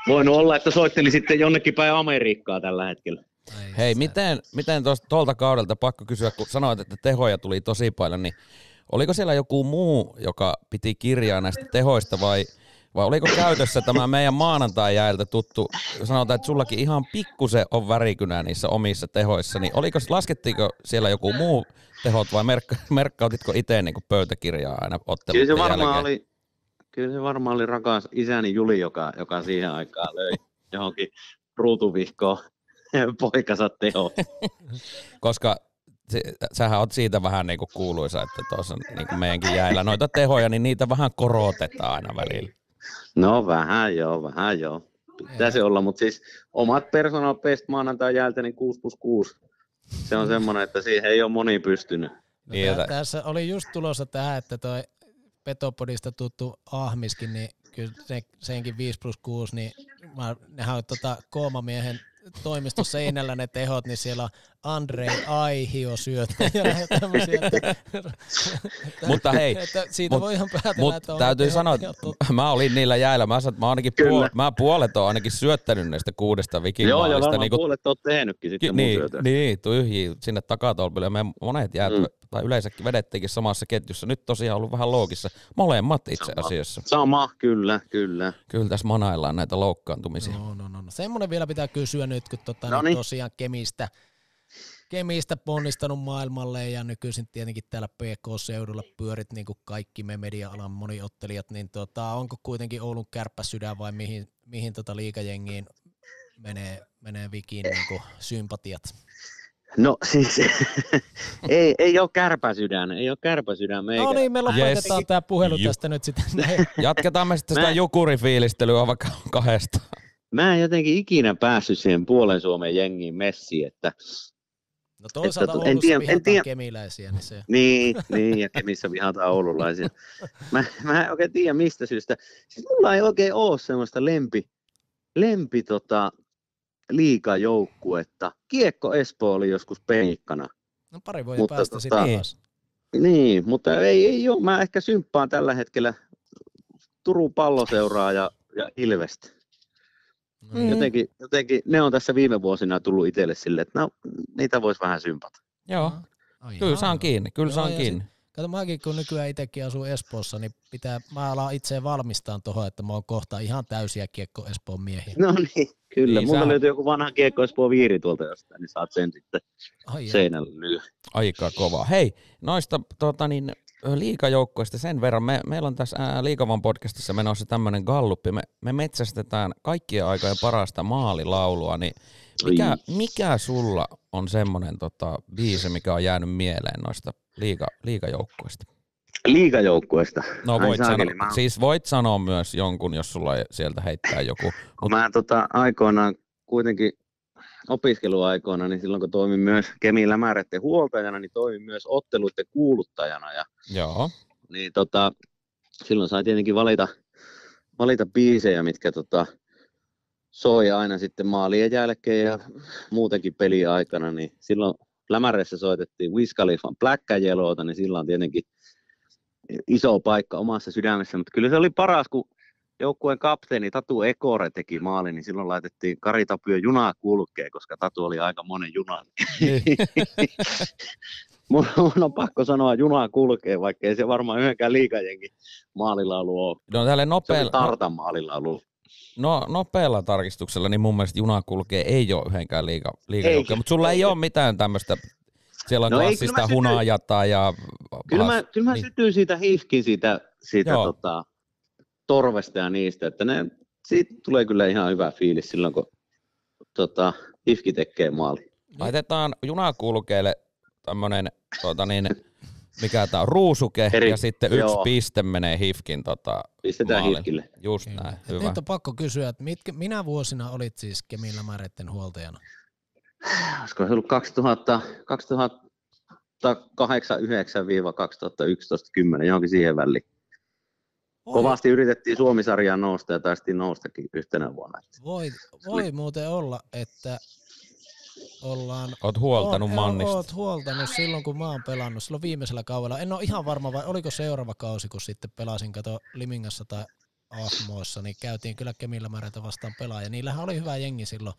voinut olla, että soitteli sitten jonnekin päin Amerikkaa tällä hetkellä. Ei Hei, miten, miten tuolta kaudelta, pakko kysyä, kun sanoit, että tehoja tuli tosi paljon, niin oliko siellä joku muu, joka piti kirjaa näistä tehoista vai – vai oliko käytössä tämä meidän maanantai jäältä tuttu, sanotaan, että sullakin ihan pikkusen on värikynä niissä omissa tehoissa, niin oliko, laskettiinko siellä joku muu tehot vai merkka, merkkautitko itse niin pöytäkirjaa aina ottelun kyllä se varmaan jälkeen? Oli, kyllä se varmaan oli rakas isäni Juli, joka, joka siihen aikaan löi johonkin ruutuvihkoon poikansa teho. [LAUGHS] Koska se, sähän oot siitä vähän niin kuin kuuluisa, että tuossa niin kuin meidänkin jäillä noita tehoja, niin niitä vähän korotetaan aina välillä. No vähän joo, vähän joo. Pitää se olla, mutta siis omat personal best maanantai jäältä niin 6 plus 6. Se on semmoinen, että siihen ei ole moni pystynyt. No, tää, tässä oli just tulossa tähän, että toi Petopodista tuttu Ahmiskin, niin kyllä se, senkin 5 plus 6, niin mä, nehän on tota koomamiehen toimiston seinällä ne tehot, niin siellä on Andrei Aihio syöttäjänä ja tämmöisiä. Että, mutta hei, että siitä mut, voi ihan päätellä, mut että täytyy sanoa, että mä olin niillä jäillä. Mä, mä, ainakin puol, mä puolet on ainakin syöttänyt näistä kuudesta vikimaalista. Joo, ja varmaan niin puolet on tehnytkin sitten Ki- niin, niin, tyhjiä sinne takatolpille. Me monet jäät, mm. tai yleensäkin vedettiinkin samassa ketjussa. Nyt tosiaan ollut vähän loogissa. Molemmat itse Sama. asiassa. Sama, kyllä, kyllä. Kyllä tässä manaillaan näitä loukkaantumisia. No, no, no. no. Semmoinen vielä pitää kysyä nyt, kun tota, no niin. tosiaan Kemistä – Kemistä ponnistanut maailmalle ja nykyisin tietenkin täällä PK-seudulla pyörit niin kuin kaikki me media-alan moniottelijat, niin tota, onko kuitenkin Oulun kärppäsydän vai mihin, mihin tota liikajengiin menee, menee vikiin niin kuin sympatiat? No siis [LAUGHS] ei, ei ole kärpäsydän, ei ole kärpäsydän meikä. No niin, me lopetetaan yes. tämä puhelu tästä nyt sitten. [LAUGHS] Jatketaan me sitten sitä jukurifiilistelyä vaikka kahdesta. Mä en jotenkin ikinä päässyt siihen puolen Suomen jengiin messiin, että No toisaalta että, en tiedä, en tiedä. kemiläisiä, niin se... Niin, niin ja Kemissä vihataan oululaisia. Mä, mä en oikein tiedä mistä syystä. Siis mulla ei oikein ole semmoista lempi, lempi tota, liikajoukkuetta. Kiekko Espoo oli joskus penikkana. No pari voi mutta, päästä tota, sitten taas. Niin, mutta ei, ei ole. Mä ehkä symppaan tällä hetkellä Turun palloseuraa ja, ja Ilvestä. Mm. Jotenkin, jotenkin ne on tässä viime vuosina tullut itselle sille, että no, niitä voisi vähän sympata. Joo, Ai kyllä saan kiinni, kyllä saan kiinni. Sit, kato mäkin kun nykyään itsekin asun Espoossa, niin pitää, mä alan itse valmistaa tuohon, että mä oon kohta ihan täysiä kiekko Espoon miehiä. No niin, kyllä. Niin, Mulla sä... löytyy joku vanha kiekko Espoon viiri tuolta jostain, niin saat sen sitten Ai seinälle lyö. Aika kova. Hei, noista tota niin, liikajoukkoista sen verran. Me, meillä on tässä Liikavan podcastissa menossa tämmöinen galluppi. Me, me metsästetään kaikkien aikojen parasta maalilaulua, niin mikä, mikä sulla on semmoinen tota, biisi, mikä on jäänyt mieleen noista liiga, liikajoukkoista? Liikajoukkueesta. No voit, Ai, sanoa, mä... siis voit sanoa myös jonkun, jos sulla sieltä heittää joku. Mut... Mä tota, aikoinaan kuitenkin opiskeluaikoina, niin silloin kun toimin myös Kemin lämäreiden huoltajana, niin toimin myös otteluiden kuuluttajana. Ja, Joo. Niin tota, silloin sai tietenkin valita, valita biisejä, mitkä tota, soi aina sitten maalien jälkeen ja muutenkin peli aikana, niin silloin Lämäreissä soitettiin Wiz Khalifan Black and Yellowta, niin silloin on tietenkin iso paikka omassa sydämessä, mutta kyllä se oli paras, kun joukkueen kapteeni Tatu Ekore teki maalin, niin silloin laitettiin Kari Tapio junaa kulkee, koska Tatu oli aika monen junan. Niin. [LAUGHS] mun, mun on pakko sanoa, junaa kulkee, vaikka ei se varmaan yhdenkään liikajenkin maalilaulu ole. No tälle Se oli nopealla, Tartan maalilaulu. no, nopealla tarkistuksella, niin mun mielestä juna kulkee ei ole yhdenkään liiga, liiga mutta sulla ei ole mitään tämmöistä, siellä on No ei, klassista kyllä mä sytyin- hunajata ja... Kyllä mä, kyllä mä niin. sytyin siitä hifkin siitä, siitä Joo. tota, torvesta ja niistä, että ne, siitä tulee kyllä ihan hyvä fiilis silloin, kun tota, hifki tekee maali. Laitetaan junakulkeelle tämmönen, tota niin, mikä tää on, ruusuke, Eri- ja sitten yksi joo. piste menee hifkin tota, Pistetään maalille. hifkille. Just Kyllä. näin, Et hyvä. Nyt on pakko kysyä, että mitkä, minä vuosina olit siis Kemillä Märetten huoltajana? Olisiko se ollut 2000, 2008-2011, 10, johonkin siihen väliin. Kovasti yritettiin Suomisarjaan nousta ja taistiin noustakin yhtenä vuonna. Voi, voi muuten olla, että ollaan... Oot huoltanut oot, Mannista. Oot huoltanut silloin, kun mä oon pelannut, silloin viimeisellä kaudella. En ole ihan varma, vai oliko seuraava kausi, kun sitten pelasin, kato Limingassa tai Ahmoissa, niin käytiin kyllä Kemillä Märetä vastaan pelaa, ja niillähän oli hyvä jengi silloin.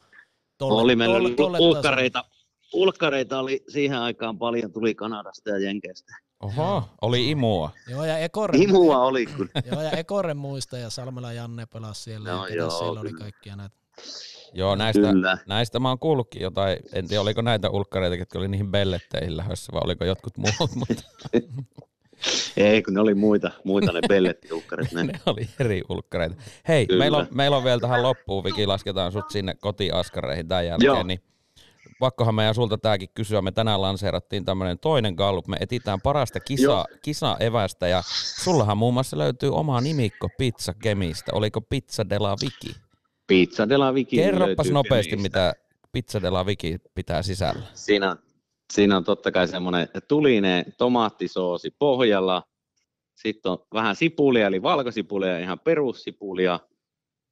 Tolle, oli meillä tolle- tolle tasolle. ulkkareita, ulkkareita oli siihen aikaan paljon, tuli Kanadasta ja Jenkeistä. Oho, oli imua. Joo, ja Ekoren, Imua oli kyllä. [LAUGHS] joo, ja Ekoren muista, ja Salmela Janne pelasi siellä, Joo, ja joo, siellä oli kyllä. kaikkia näitä. Joo, näistä, Kyllä. näistä mä oon kuullutkin jotain, en tiedä oliko näitä ulkkareita, jotka oli niihin belletteihin lähdössä, vai oliko jotkut muut, [LAUGHS] mutta [LAUGHS] Ei, kun ne oli muita, muita ne pellettiulkkarit. Ne. ne oli eri ulkkareita. Hei, Kyllä. meillä on, meillä on vielä tähän loppuun, Viki, lasketaan sut sinne kotiaskareihin tämän jälkeen, Joo. niin pakkohan meidän sulta tääkin kysyä. Me tänään lanseerattiin tämmöinen toinen gallup. Me etitään parasta kisa, Joo. kisa-evästä ja sullahan muun muassa löytyy oma nimikko Pizza Kemistä. Oliko Pizza Della Viki? Pizza de la Vicky Kerropas nopeasti, Kemistä. mitä Pizza Della Viki pitää sisällä. Siinä, on- siinä on totta kai semmoinen tulinen tomaattisoosi pohjalla. Sitten on vähän sipulia, eli valkosipulia, ihan perussipulia.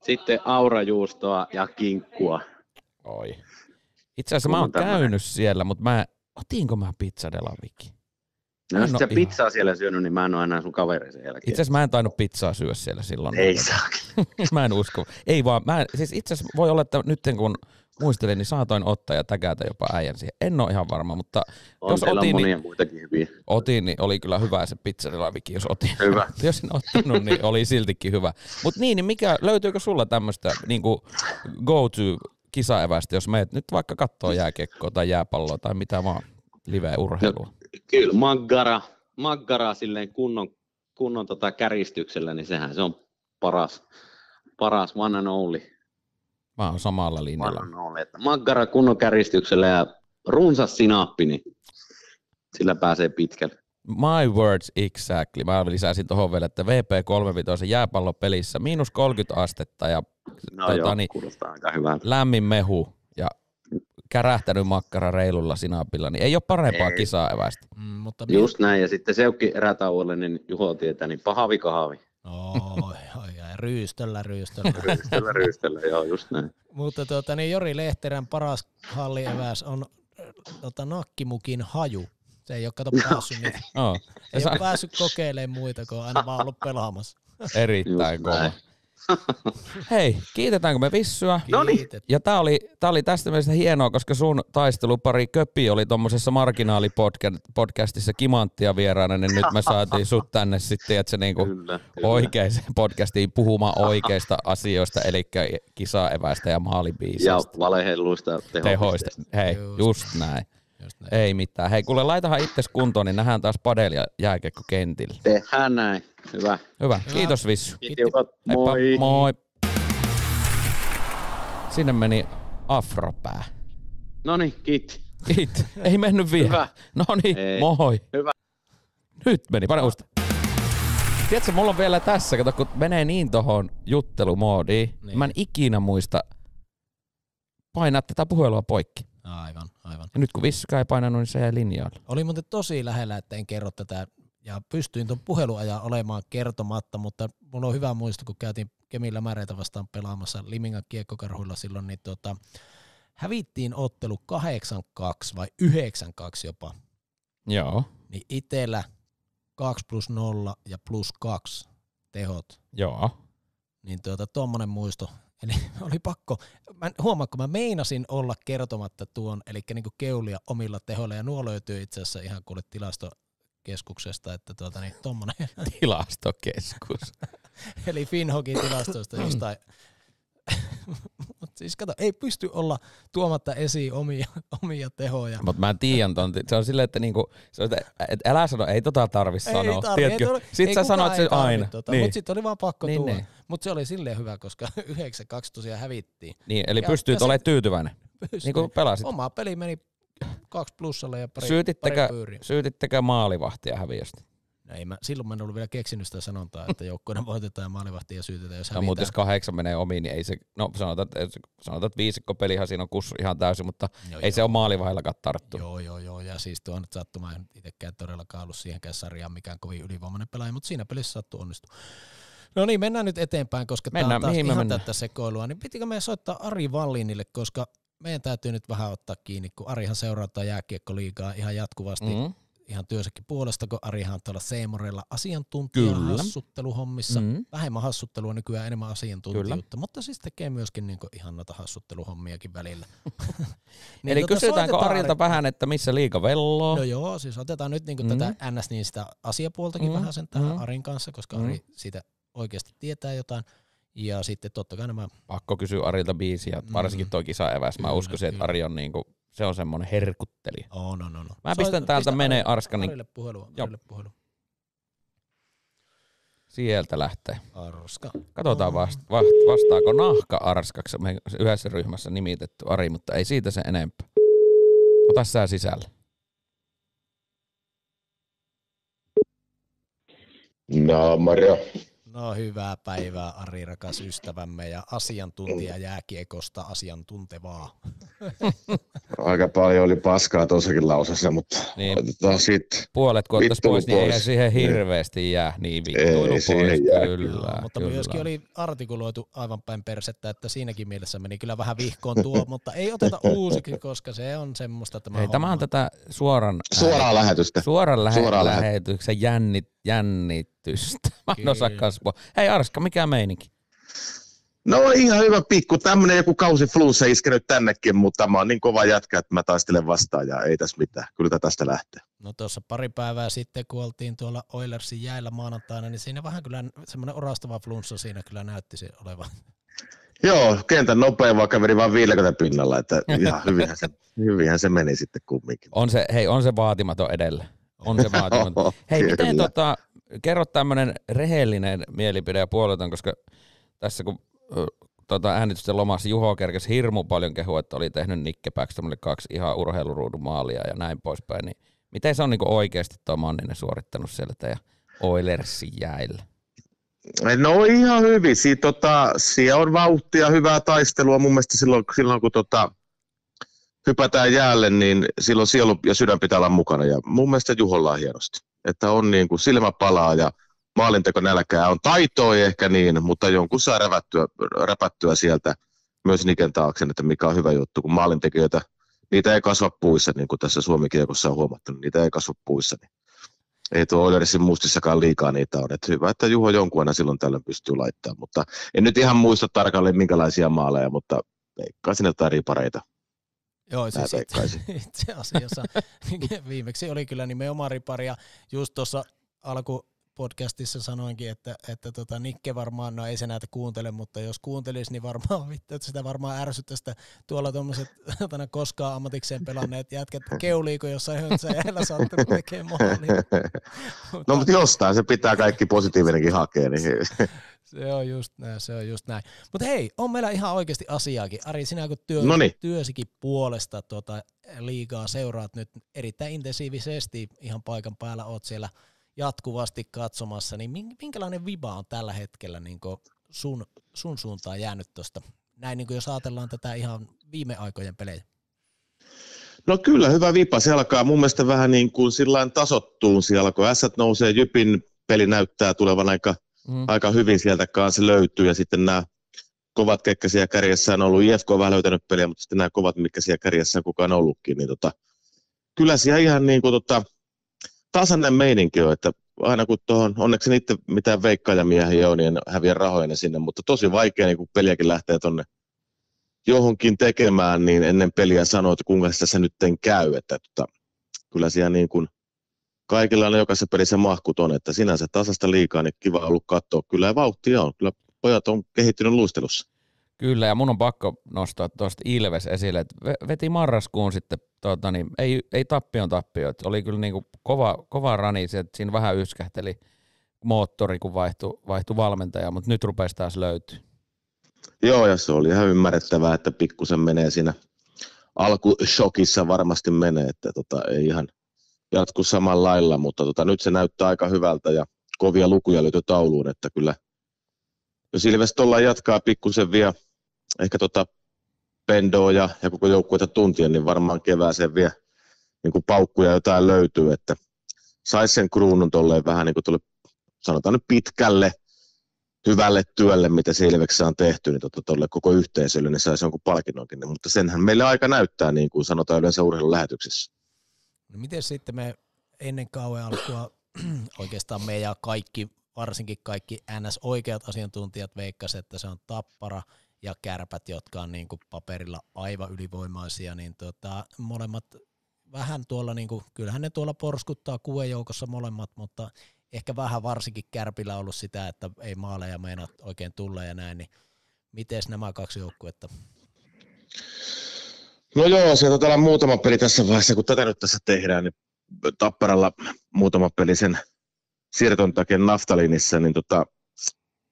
Sitten aurajuustoa ja kinkkua. Oi. Itse asiassa mä oon on tämmönen. käynyt siellä, mutta mä, otinko mä Pizza Della Viki? No, jos sä ihan- pizzaa siellä syönyt, niin mä en ole enää sun kaveri sen jälkeen. Itse asiassa mä en tainnut pizzaa syödä siellä silloin. Ei saa. [LAUGHS] mä en usko. Ei vaan, mä en, siis itse asiassa voi olla, että nyt kun muistelin, niin saatoin ottaa ja täkätä jopa äijän siihen. En ole ihan varma, mutta On Jos otin, on niin- monia muitakin hyviä. otin, niin oli kyllä hyvä se pizzerilavikin, jos otin. Hyvä. [LAUGHS] Jos en ottanut, niin oli siltikin hyvä. Mutta niin, niin mikä, löytyykö sulla tämmöistä niin go-to kisaevästä, jos meet nyt vaikka kattoo jääkiekkoa tai jääpalloa tai mitä vaan, live-urheilua? Kyllä, maggara, maggara silleen kunnon, kunnon tota käristyksellä, niin sehän se on paras, paras one and only. Mä oon samalla One linjalla. and only. Että maggara kunnon käristyksellä ja runsas sinappi, niin sillä pääsee pitkälle. My words exactly. Mä lisäsin tuohon vielä, että VP35 jääpallopelissä miinus 30 astetta ja No Tota joo, niin. kuulostaa aika hyvältä. lämmin mehu ja kärähtänyt makkara reilulla sinapilla, niin ei ole parempaa Ei. kisaa evästä. Mm, mutta Just näin, ja sitten Seukki erätauolle, niin Juho tietää, niin pahavi kahavi. Oi, oi, oi, ryystöllä, ryystöllä. [LAUGHS] Ryystellä, ryystellä, joo, just näin. Mutta tuota, niin Jori Lehterän paras hallieväs on tota, nakkimukin haju. Se ei ole kato päässyt, niin, Oh, ei ole päässyt kokeilemaan muita, kun on aina vaan ollut pelaamassa. erittäin kova. Hei, kiitetäänkö me vissyä? Noniin. Kiitet. Ja tää oli, tää oli tästä mielestä hienoa, koska sun taistelupari Köpi oli tuommoisessa marginaalipodcastissa kimanttia vieraana, niin nyt me saatiin sut tänne sitten, että se niinku Kyllä, kyllä. oikeaan podcastiin puhumaan oikeista asioista, eli kisaevästä ja Ja maalibiisistä. valehelluista tehoista. tehoista. Hei, Just. just näin. Just näin. Ei mitään. Hei, kuule, laitahan itses kuntoon, niin nähdään taas padel ja jääkiekko kentillä. Tehdään näin. Hyvä. Hyvä. Kiitos Vissu. Kiitos. Heippa, Moi. moi. Sinne meni afropää. No niin, kiitti. Kiitti. Ei mennyt vielä. Hyvä. No niin, Ei. moi. Hyvä. Nyt meni, pane usta. Tiedätkö, mulla on vielä tässä, kato, kun menee niin tohon juttelumoodiin. Niin. mä en ikinä muista painaa tätä puhelua poikki. Aivan, aivan. Ja nyt kun Vissuka ei painanut, niin se jäi linjalle. Oli muuten tosi lähellä, että en kerro tätä ja pystyin tuon puheluajan olemaan kertomatta, mutta mulla on hyvä muisto, kun käytiin Kemillä Märeitä vastaan pelaamassa Limingan kiekkokarhuilla silloin, niin tota, hävittiin ottelu 8-2 vai 9-2 jopa. Joo, Niin itellä 2 plus 0 ja plus 2 tehot. joo. Niin tuota, tuommoinen muisto. Eli [LAUGHS] oli pakko, mä huomaan, kun mä meinasin olla kertomatta tuon, eli niin keulia omilla tehoilla, ja nuo löytyy itse asiassa ihan kuule tilastokeskuksesta, että tuota niin, tommonen, [LAUGHS] Tilastokeskus. [LAUGHS] eli Finhogin tilastoista jostain. [CLEARS THROAT] Siis kato, ei pysty olla tuomatta esiin omia, [LAUGHS] omia tehoja. Mutta mä tiedän ton. Se on silleen, että niinku, se on, että et älä sano, ei tota tarvi sanoa. tarvi, ei tiedätkö? tuolla- Sitten ei sä ei sen tarvi aina. Tota, niin. Mutta sitten oli vaan pakko Niin, tuoda. niin. Mutta se oli silleen hyvä, koska [LAUGHS] 9-2 tosiaan hävittiin. niin, eli Ja- pystyy ja olemaan sit- tyytyväinen. [LAUGHS] Pystyi. Niin kuin pelasit. Oma peli meni kaksi plussalle ja pari, Syytittekö, pari pyyriä. syytittekö maalivahtia häviöstä? No ei mä, silloin mä en ollut vielä keksinyt sitä sanontaa, että joukkoina voitetaan ja maalivahtia syytetään, jos No, mutta jos kahdeksan menee omiin, niin ei se, no sanotaan, että, sanotaan, että viisikko pelihan siinä on kussu ihan täysin, mutta Joo, ei se joo. ole maalivahdillakaan tarttu. Joo, joo, joo. Ja siis tuo on nyt sattuma, en itsekään todellakaan ollut siihenkään sarjaan mikään kovin ylivoimainen pelaaja, mutta siinä pelissä sattui onnistua. No niin, mennään nyt eteenpäin, koska tämä Mennään, on taas ihan mennään? tätä sekoilua. Niin pitikö meidän soittaa Ari Vallinille, koska meidän täytyy nyt vähän ottaa kiinni, kun Arihan seuraa jääkiekkoliigaa ihan jatkuvasti Mm. Ihan työsäkin puolesta, kun Arihan on tuolla Seemorella asiantuntija Kyllä. hassutteluhommissa. Mm. Vähemmän hassuttelua nykyään, enemmän asiantuntijuutta, mutta siis tekee myöskin niin ihan noita hassutteluhommiakin välillä. [LAUGHS] [LAUGHS] Niin Eli tota, kysytäänkö Arilta Ari- vähän, että missä liika velloo? No joo, siis otetaan nyt niin Mm. tätä NS niin sitä asiapuoltakin Mm. vähän sen tähän Mm. Arin kanssa, koska Mm. Ari siitä oikeasti tietää jotain. Ja sitten totta kai nämä, Pakko kysyä Arilta biisiä, varsinkin toi kisa eväs. Mä Kyllä, uskoisin, että kyllä. Ari on niinku, se on semmoinen herkutteli. oh, no, no, no. Mä pistän täältä menee Arska, niin Arille puhelu, Joo. Arille puhelu. sieltä lähtee. Arska. Katsotaan vast, vast, vastaako nahka Arskaksi. Me yhdessä ryhmässä nimitetty Ari, mutta ei siitä sen enempää. Ota sä sisälle. No, Mario. No hyvää päivää Ari, rakas ystävämme ja asiantuntija jääkiekosta asiantuntevaa. Aika paljon oli paskaa tuossakin lausessa, mutta Niin. otetaan sitten. Puolet kun Vittuilu pois, niin ei pois. siihen Niin. hirveästi jää. Niin vittuilu Ei pois, jää, kyllä. Joo, mutta kyllä. myöskin oli artikuloitu aivan päin persettä, että siinäkin mielessä meni kyllä vähän vihkoon tuo, [LAUGHS] mutta ei oteta uusiksi, koska se on semmoista tämä Ei, tämä on tätä suoran, Suoraa lähetystä. suoran, lähe, Suoraa lähe- lähetyksen jännit, jännitystä. [LAUGHS] Mä en osaa kasvua. Hei Arska, mikä meininki? No ihan hyvä pikku. Tämmönen joku kausi flunssa iskenyt tännekin, mutta mä oon niin kova jätkä, että mä taistelen vastaan ja ei tässä mitään. Kyllä tää tästä lähtee. No tuossa pari päivää sitten, kun oltiin tuolla Oilersin jäällä maanantaina, niin siinä vähän kyllä semmoinen orastava flunssa siinä kyllä näytti se olevan. Joo, kentän nopea, vaikka meni vain 50 pinnalla, että [LAUGHS] ihan hyvinhän se, hyvinhän se meni sitten kumminkin. On se, hei, on se vaatimaton edellä. On se vaatimaton. [LAUGHS] Hei, miten tota, kerro tämmöinen rehellinen mielipide ja puoleton, koska tässä kun tota, äänitysten lomassa Juho kerkesi hirmu paljon kehua, että oli tehnyt Nikke Backstromille kaksi ihan urheiluruudun maalia ja näin poispäin, niin miten se on niinku oikeasti tuo Manninen suorittanut siellä teidän Oilersin jäillä? No ihan hyvin. Siinä, tota, siellä on vauhtia, hyvää taistelua. Mun mielestä silloin, silloin kun tota, hypätään jäälle, niin silloin sielu ja sydän pitää olla mukana. Ja mun mielestä Juholla on hienosti. Että on niin kuin silmä palaa ja maalinteko nälkää. On taitoa ei ehkä niin, mutta jonkun saa räpättyä, räpättyä sieltä myös Niken taakse, että mikä on hyvä juttu, kun maalintekijöitä, niitä ei kasva puissa, niin kuin tässä Suomi kiekossa on huomattu, niin niitä ei kasva puissa. Niin ei tuo Oilersin mustissakaan liikaa niitä on. Että hyvä, että Juho jonkun aina silloin tällöin pystyy laittamaan, mutta en nyt ihan muista tarkalleen minkälaisia maaleja, mutta veikkaisin jotain ripareita. Joo, siis itse, itse asiassa. [LAUGHS] Viimeksi oli kyllä nimenomaan ripari ja just tuossa alku podcastissa sanoinkin, että, että tota Nikke varmaan, no ei se näitä kuuntele, mutta jos kuuntelisi, niin varmaan [LAUGHS] vittu, että sitä varmaan ärsyttäisi, että tuolla tuommoiset [LAUGHS] koskaan ammatikseen pelanneet jätkät keuliiko jossain höntsäjällä saattanut tekemään maalia. [LAUGHS] No mutta jostain se pitää kaikki positiivinenkin hakea, niin Se on just näin, se on just näin. Mutta hei, on meillä ihan oikeasti asiaakin. Ari, sinä kun työ, Noniin. työsikin puolesta tuota liigaa seuraat nyt erittäin intensiivisesti ihan paikan päällä, oot siellä jatkuvasti katsomassa, niin min- minkälainen viba on tällä hetkellä niin sun, sun suuntaan jäänyt tuosta? Näin niin jos ajatellaan tätä ihan viime aikojen pelejä. No kyllä, hyvä vipa. Se alkaa mun mielestä vähän niin kuin sillain tasottuun siellä, kun S nousee, Jypin peli näyttää tulevan aika, mm. aika hyvin sieltä kanssa löytyy, ja sitten nämä kovat, ketkä siellä kärjessä on ollut, IFK on vähän löytänyt peliä, mutta sitten nämä kovat, mitkä siellä kärjessä kukaan on ollutkin, niin tota, kyllä siellä ihan niin kuin tota, tasainen meininki on, että aina kun tuohon, onneksi niitä mitään veikkaajamiehiä on, niin häviä rahoja sinne, mutta tosi vaikea, niin kun peliäkin lähtee tuonne johonkin tekemään, niin ennen peliä sanoo, että kuinka se nyt käy, että tota, kyllä siellä niin kuin kaikilla on jokaisessa pelissä mahkut on, että sinänsä tasasta liikaa, niin kiva ollut katsoa. Kyllä vauhtia on, kyllä pojat on kehittynyt luistelussa. Kyllä, ja mun on pakko nostaa tuosta Ilves esille, että veti marraskuun sitten, tuota, niin ei, ei tappion tappio, että oli kyllä niin kuin kova, kova rani, että siinä vähän yskähteli moottori, kun vaihtui, vaihtui valmentaja, mutta nyt rupesi taas löytyä. Joo, ja se oli ihan ymmärrettävää, että pikkusen menee siinä alkushokissa varmasti menee, että tota, ei ihan jatku samalla lailla, mutta tota, nyt se näyttää aika hyvältä ja kovia lukuja löytyy tauluun, että kyllä jos Ilves tuolla jatkaa pikkusen vielä ehkä tota Pendoa ja, ja koko joukkueita tuntien, niin varmaan kevääseen vielä niin kuin paukkuja jotain löytyy, että saisi sen kruunun tolleen vähän niin kuin tuolle, sanotaan nyt pitkälle hyvälle työlle, mitä Ilveksessä on tehty, niin tuolle tota, koko yhteisölle, niin saisi jonkun palkinnonkin. Mutta senhän meille aika näyttää, niin kuin sanotaan yleensä urheilun lähetyksessä. No miten sitten me ennen kauan alkua [CLEARS THROAT] oikeastaan me ja kaikki, varsinkin kaikki NS-oikeat asiantuntijat veikkasivat, että se on tappara ja kärpät, jotka on niin kuin paperilla aivan ylivoimaisia, niin tota, molemmat vähän tuolla, niin kuin, kyllähän ne tuolla porskuttaa kuven joukossa molemmat, mutta ehkä vähän varsinkin kärpillä ollut sitä, että ei maaleja meinaa oikein tulla ja näin, niin miten nämä kaksi joukkuetta? No joo, sieltä täällä muutama peli tässä vaiheessa, kun tätä nyt tässä tehdään, niin Tapparalla muutama peli sen siirton takia Naftalinissa, niin tota,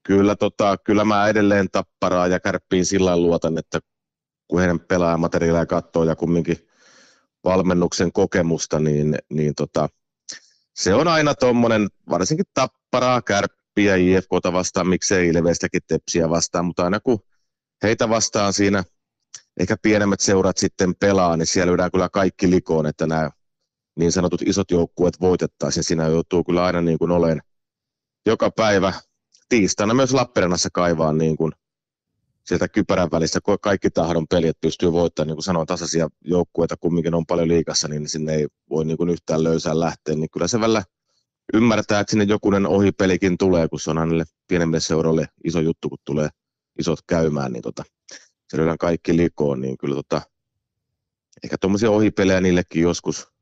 kyllä, tota, kyllä mä edelleen Tapparaa ja Kärppiin sillä luotan, että kun heidän pelaajamateriaalia katsoo ja kumminkin valmennuksen kokemusta, niin, niin tota, se on aina tuommoinen, varsinkin tapparaa, kärppiä, IFKta vastaan, miksei Ilvestäkin tepsiä vastaan, mutta aina kun heitä vastaan siinä ehkä pienemmät seurat sitten pelaa, niin siellä lyödään kyllä kaikki likoon, että nämä niin sanotut isot joukkueet voitettaisiin. Siinä joutuu kyllä aina niin kuin olen joka päivä tiistaina myös Lappeenrannassa kaivaa niin kuin sieltä kypärän välistä kaikki tahdon pelit pystyy voittamaan, niin kuin sanoin, tasaisia joukkueita kumminkin on paljon liikassa, niin sinne ei voi niin kuin yhtään löysää lähteä, niin kyllä se välillä ymmärtää, että sinne jokunen ohipelikin tulee, kun se on aina pienemmille seuroille iso juttu, kun tulee isot käymään, niin tota, se löydään kaikki likoon, niin kyllä tota, ehkä tuommoisia ohipelejä niillekin joskus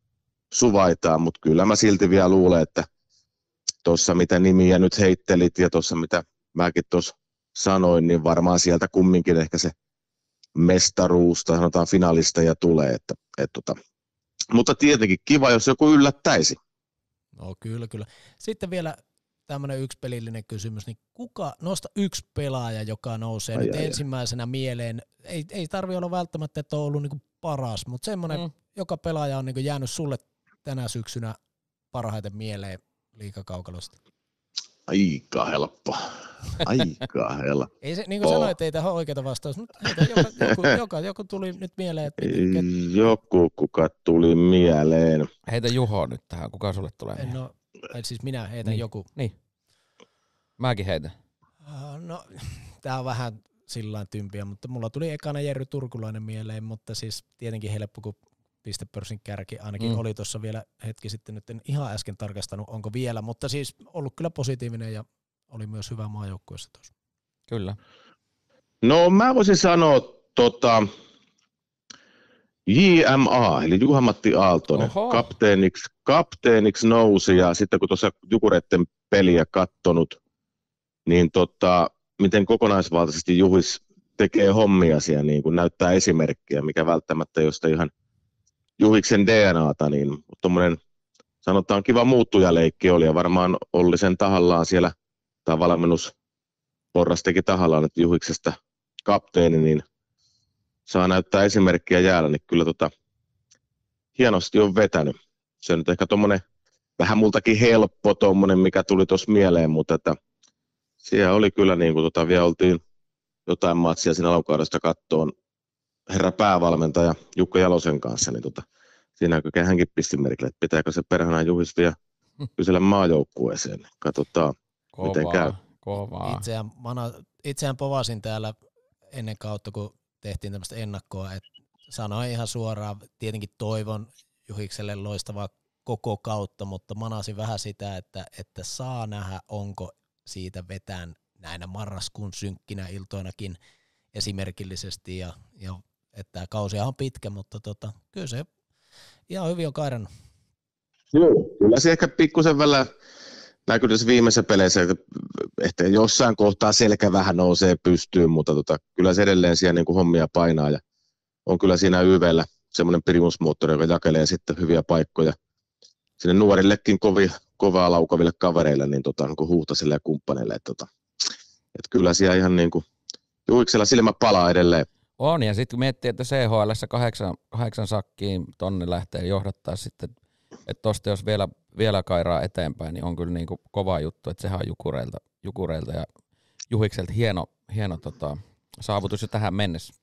suvaitaan, mutta kyllä mä silti vielä luulen, että tuossa mitä nimiä nyt heittelit ja tuossa mitä mäkin tuossa sanoin, niin varmaan sieltä kumminkin ehkä se mestaruus tai sanotaan finalista ja tulee. Että, et tota. Mutta tietenkin kiva, jos joku yllättäisi. No kyllä, kyllä. Sitten vielä tämmöinen yksi pelillinen kysymys, niin kuka, nosta yksi pelaaja, joka nousee ai, nyt ai, ensimmäisenä ai. mieleen, ei, ei tarvi olla välttämättä, että on ollut niin paras, mutta semmoinen, mm. joka pelaaja on niin jäänyt sulle tänä syksynä parhaiten mieleen liikakaukalosta? Aika helppo. Aika [LAUGHS] helppo. ei se, niin kuin sanoit, ei tähän oikeita vastaus, mutta heitä joka, joku, [LAUGHS] joka, joku tuli nyt mieleen. Että ket... Joku, kuka tuli mieleen. Heitä Juho nyt tähän, kuka sulle tulee mieleen? No, siis minä heitän niin. joku. Niin. Mäkin heitän. No, tää on vähän sillä tympiä, mutta mulla tuli ekana Jerry Turkulainen mieleen, mutta siis tietenkin helppo, kun pistepörssin kärki ainakin mm. oli tuossa vielä hetki sitten, nyt en ihan äsken tarkastanut, onko vielä, mutta siis ollut kyllä positiivinen ja oli myös hyvä maajoukkueessa tuossa. Kyllä. No mä voisin sanoa tota, JMA, eli Juha-Matti Aaltonen, kapteeniksi, kapteeniksi nousi ja sitten kun tuossa Jukureiden peliä kattonut, niin tota, miten kokonaisvaltaisesti Juhis tekee hommia siellä, niin kun näyttää esimerkkiä, mikä välttämättä josta ihan Juhiksen DNAta, niin tuommoinen sanotaan kiva muuttujaleikki oli ja varmaan oli sen tahallaan siellä, tämä valmennus porras teki tahallaan, että Juhiksesta kapteeni, niin saa näyttää esimerkkiä jäällä, niin kyllä tota, hienosti on vetänyt. Se nyt ehkä tuommoinen vähän multakin helppo tuommoinen, mikä tuli tuossa mieleen, mutta että siellä oli kyllä niin kuin tota, vielä oltiin jotain matsia siinä laukaudesta kattoon herra päävalmentaja Jukka Jalosen kanssa, niin tota, Siinä kun hänkin pisti merkille, että pitääkö se perhana Juhis vielä [LAUGHS] kysellä maajoukkueeseen. Katsotaan. Miten käy? Kovaa. Itseään, mana, itseään povasin täällä ennen kautta, kun tehtiin tämmöistä ennakkoa, että sanoin ihan suoraan, tietenkin toivon Juhikselle loistavaa koko kautta, mutta manasin vähän sitä, että, että saa nähdä, onko siitä vetään näinä marraskuun synkkinä iltoinakin esimerkillisesti ja, ja että kausi on pitkä, mutta tota, kyllä se ihan hyvin on kairannut. Joo, kyllä se ehkä pikkusen välillä näkyy tässä viimeisessä peleissä, että ehkä jossain kohtaa selkä vähän nousee pystyyn, mutta tota, kyllä se edelleen siellä niin kuin hommia painaa ja on kyllä siinä YVllä semmoinen primusmoottori, joka jakelee sitten hyviä paikkoja sinne nuorillekin kovi, kovaa laukaville kavereille, niin, tota, niin huhtasille ja kumppaneille. Että, tota, että kyllä siellä ihan niin kuin Juiksella silmä palaa edelleen. On, ja sitten kun miettii, että CHL kahdeksan, kahdeksan sakkiin tonne lähtee johdattaa sitten, että tosta jos vielä, vielä kairaa eteenpäin, niin on kyllä niin kuin kova juttu, että sehän on Jukureilta, Jukureilta ja Juhikselta hieno, hieno tota, saavutus jo tähän mennessä.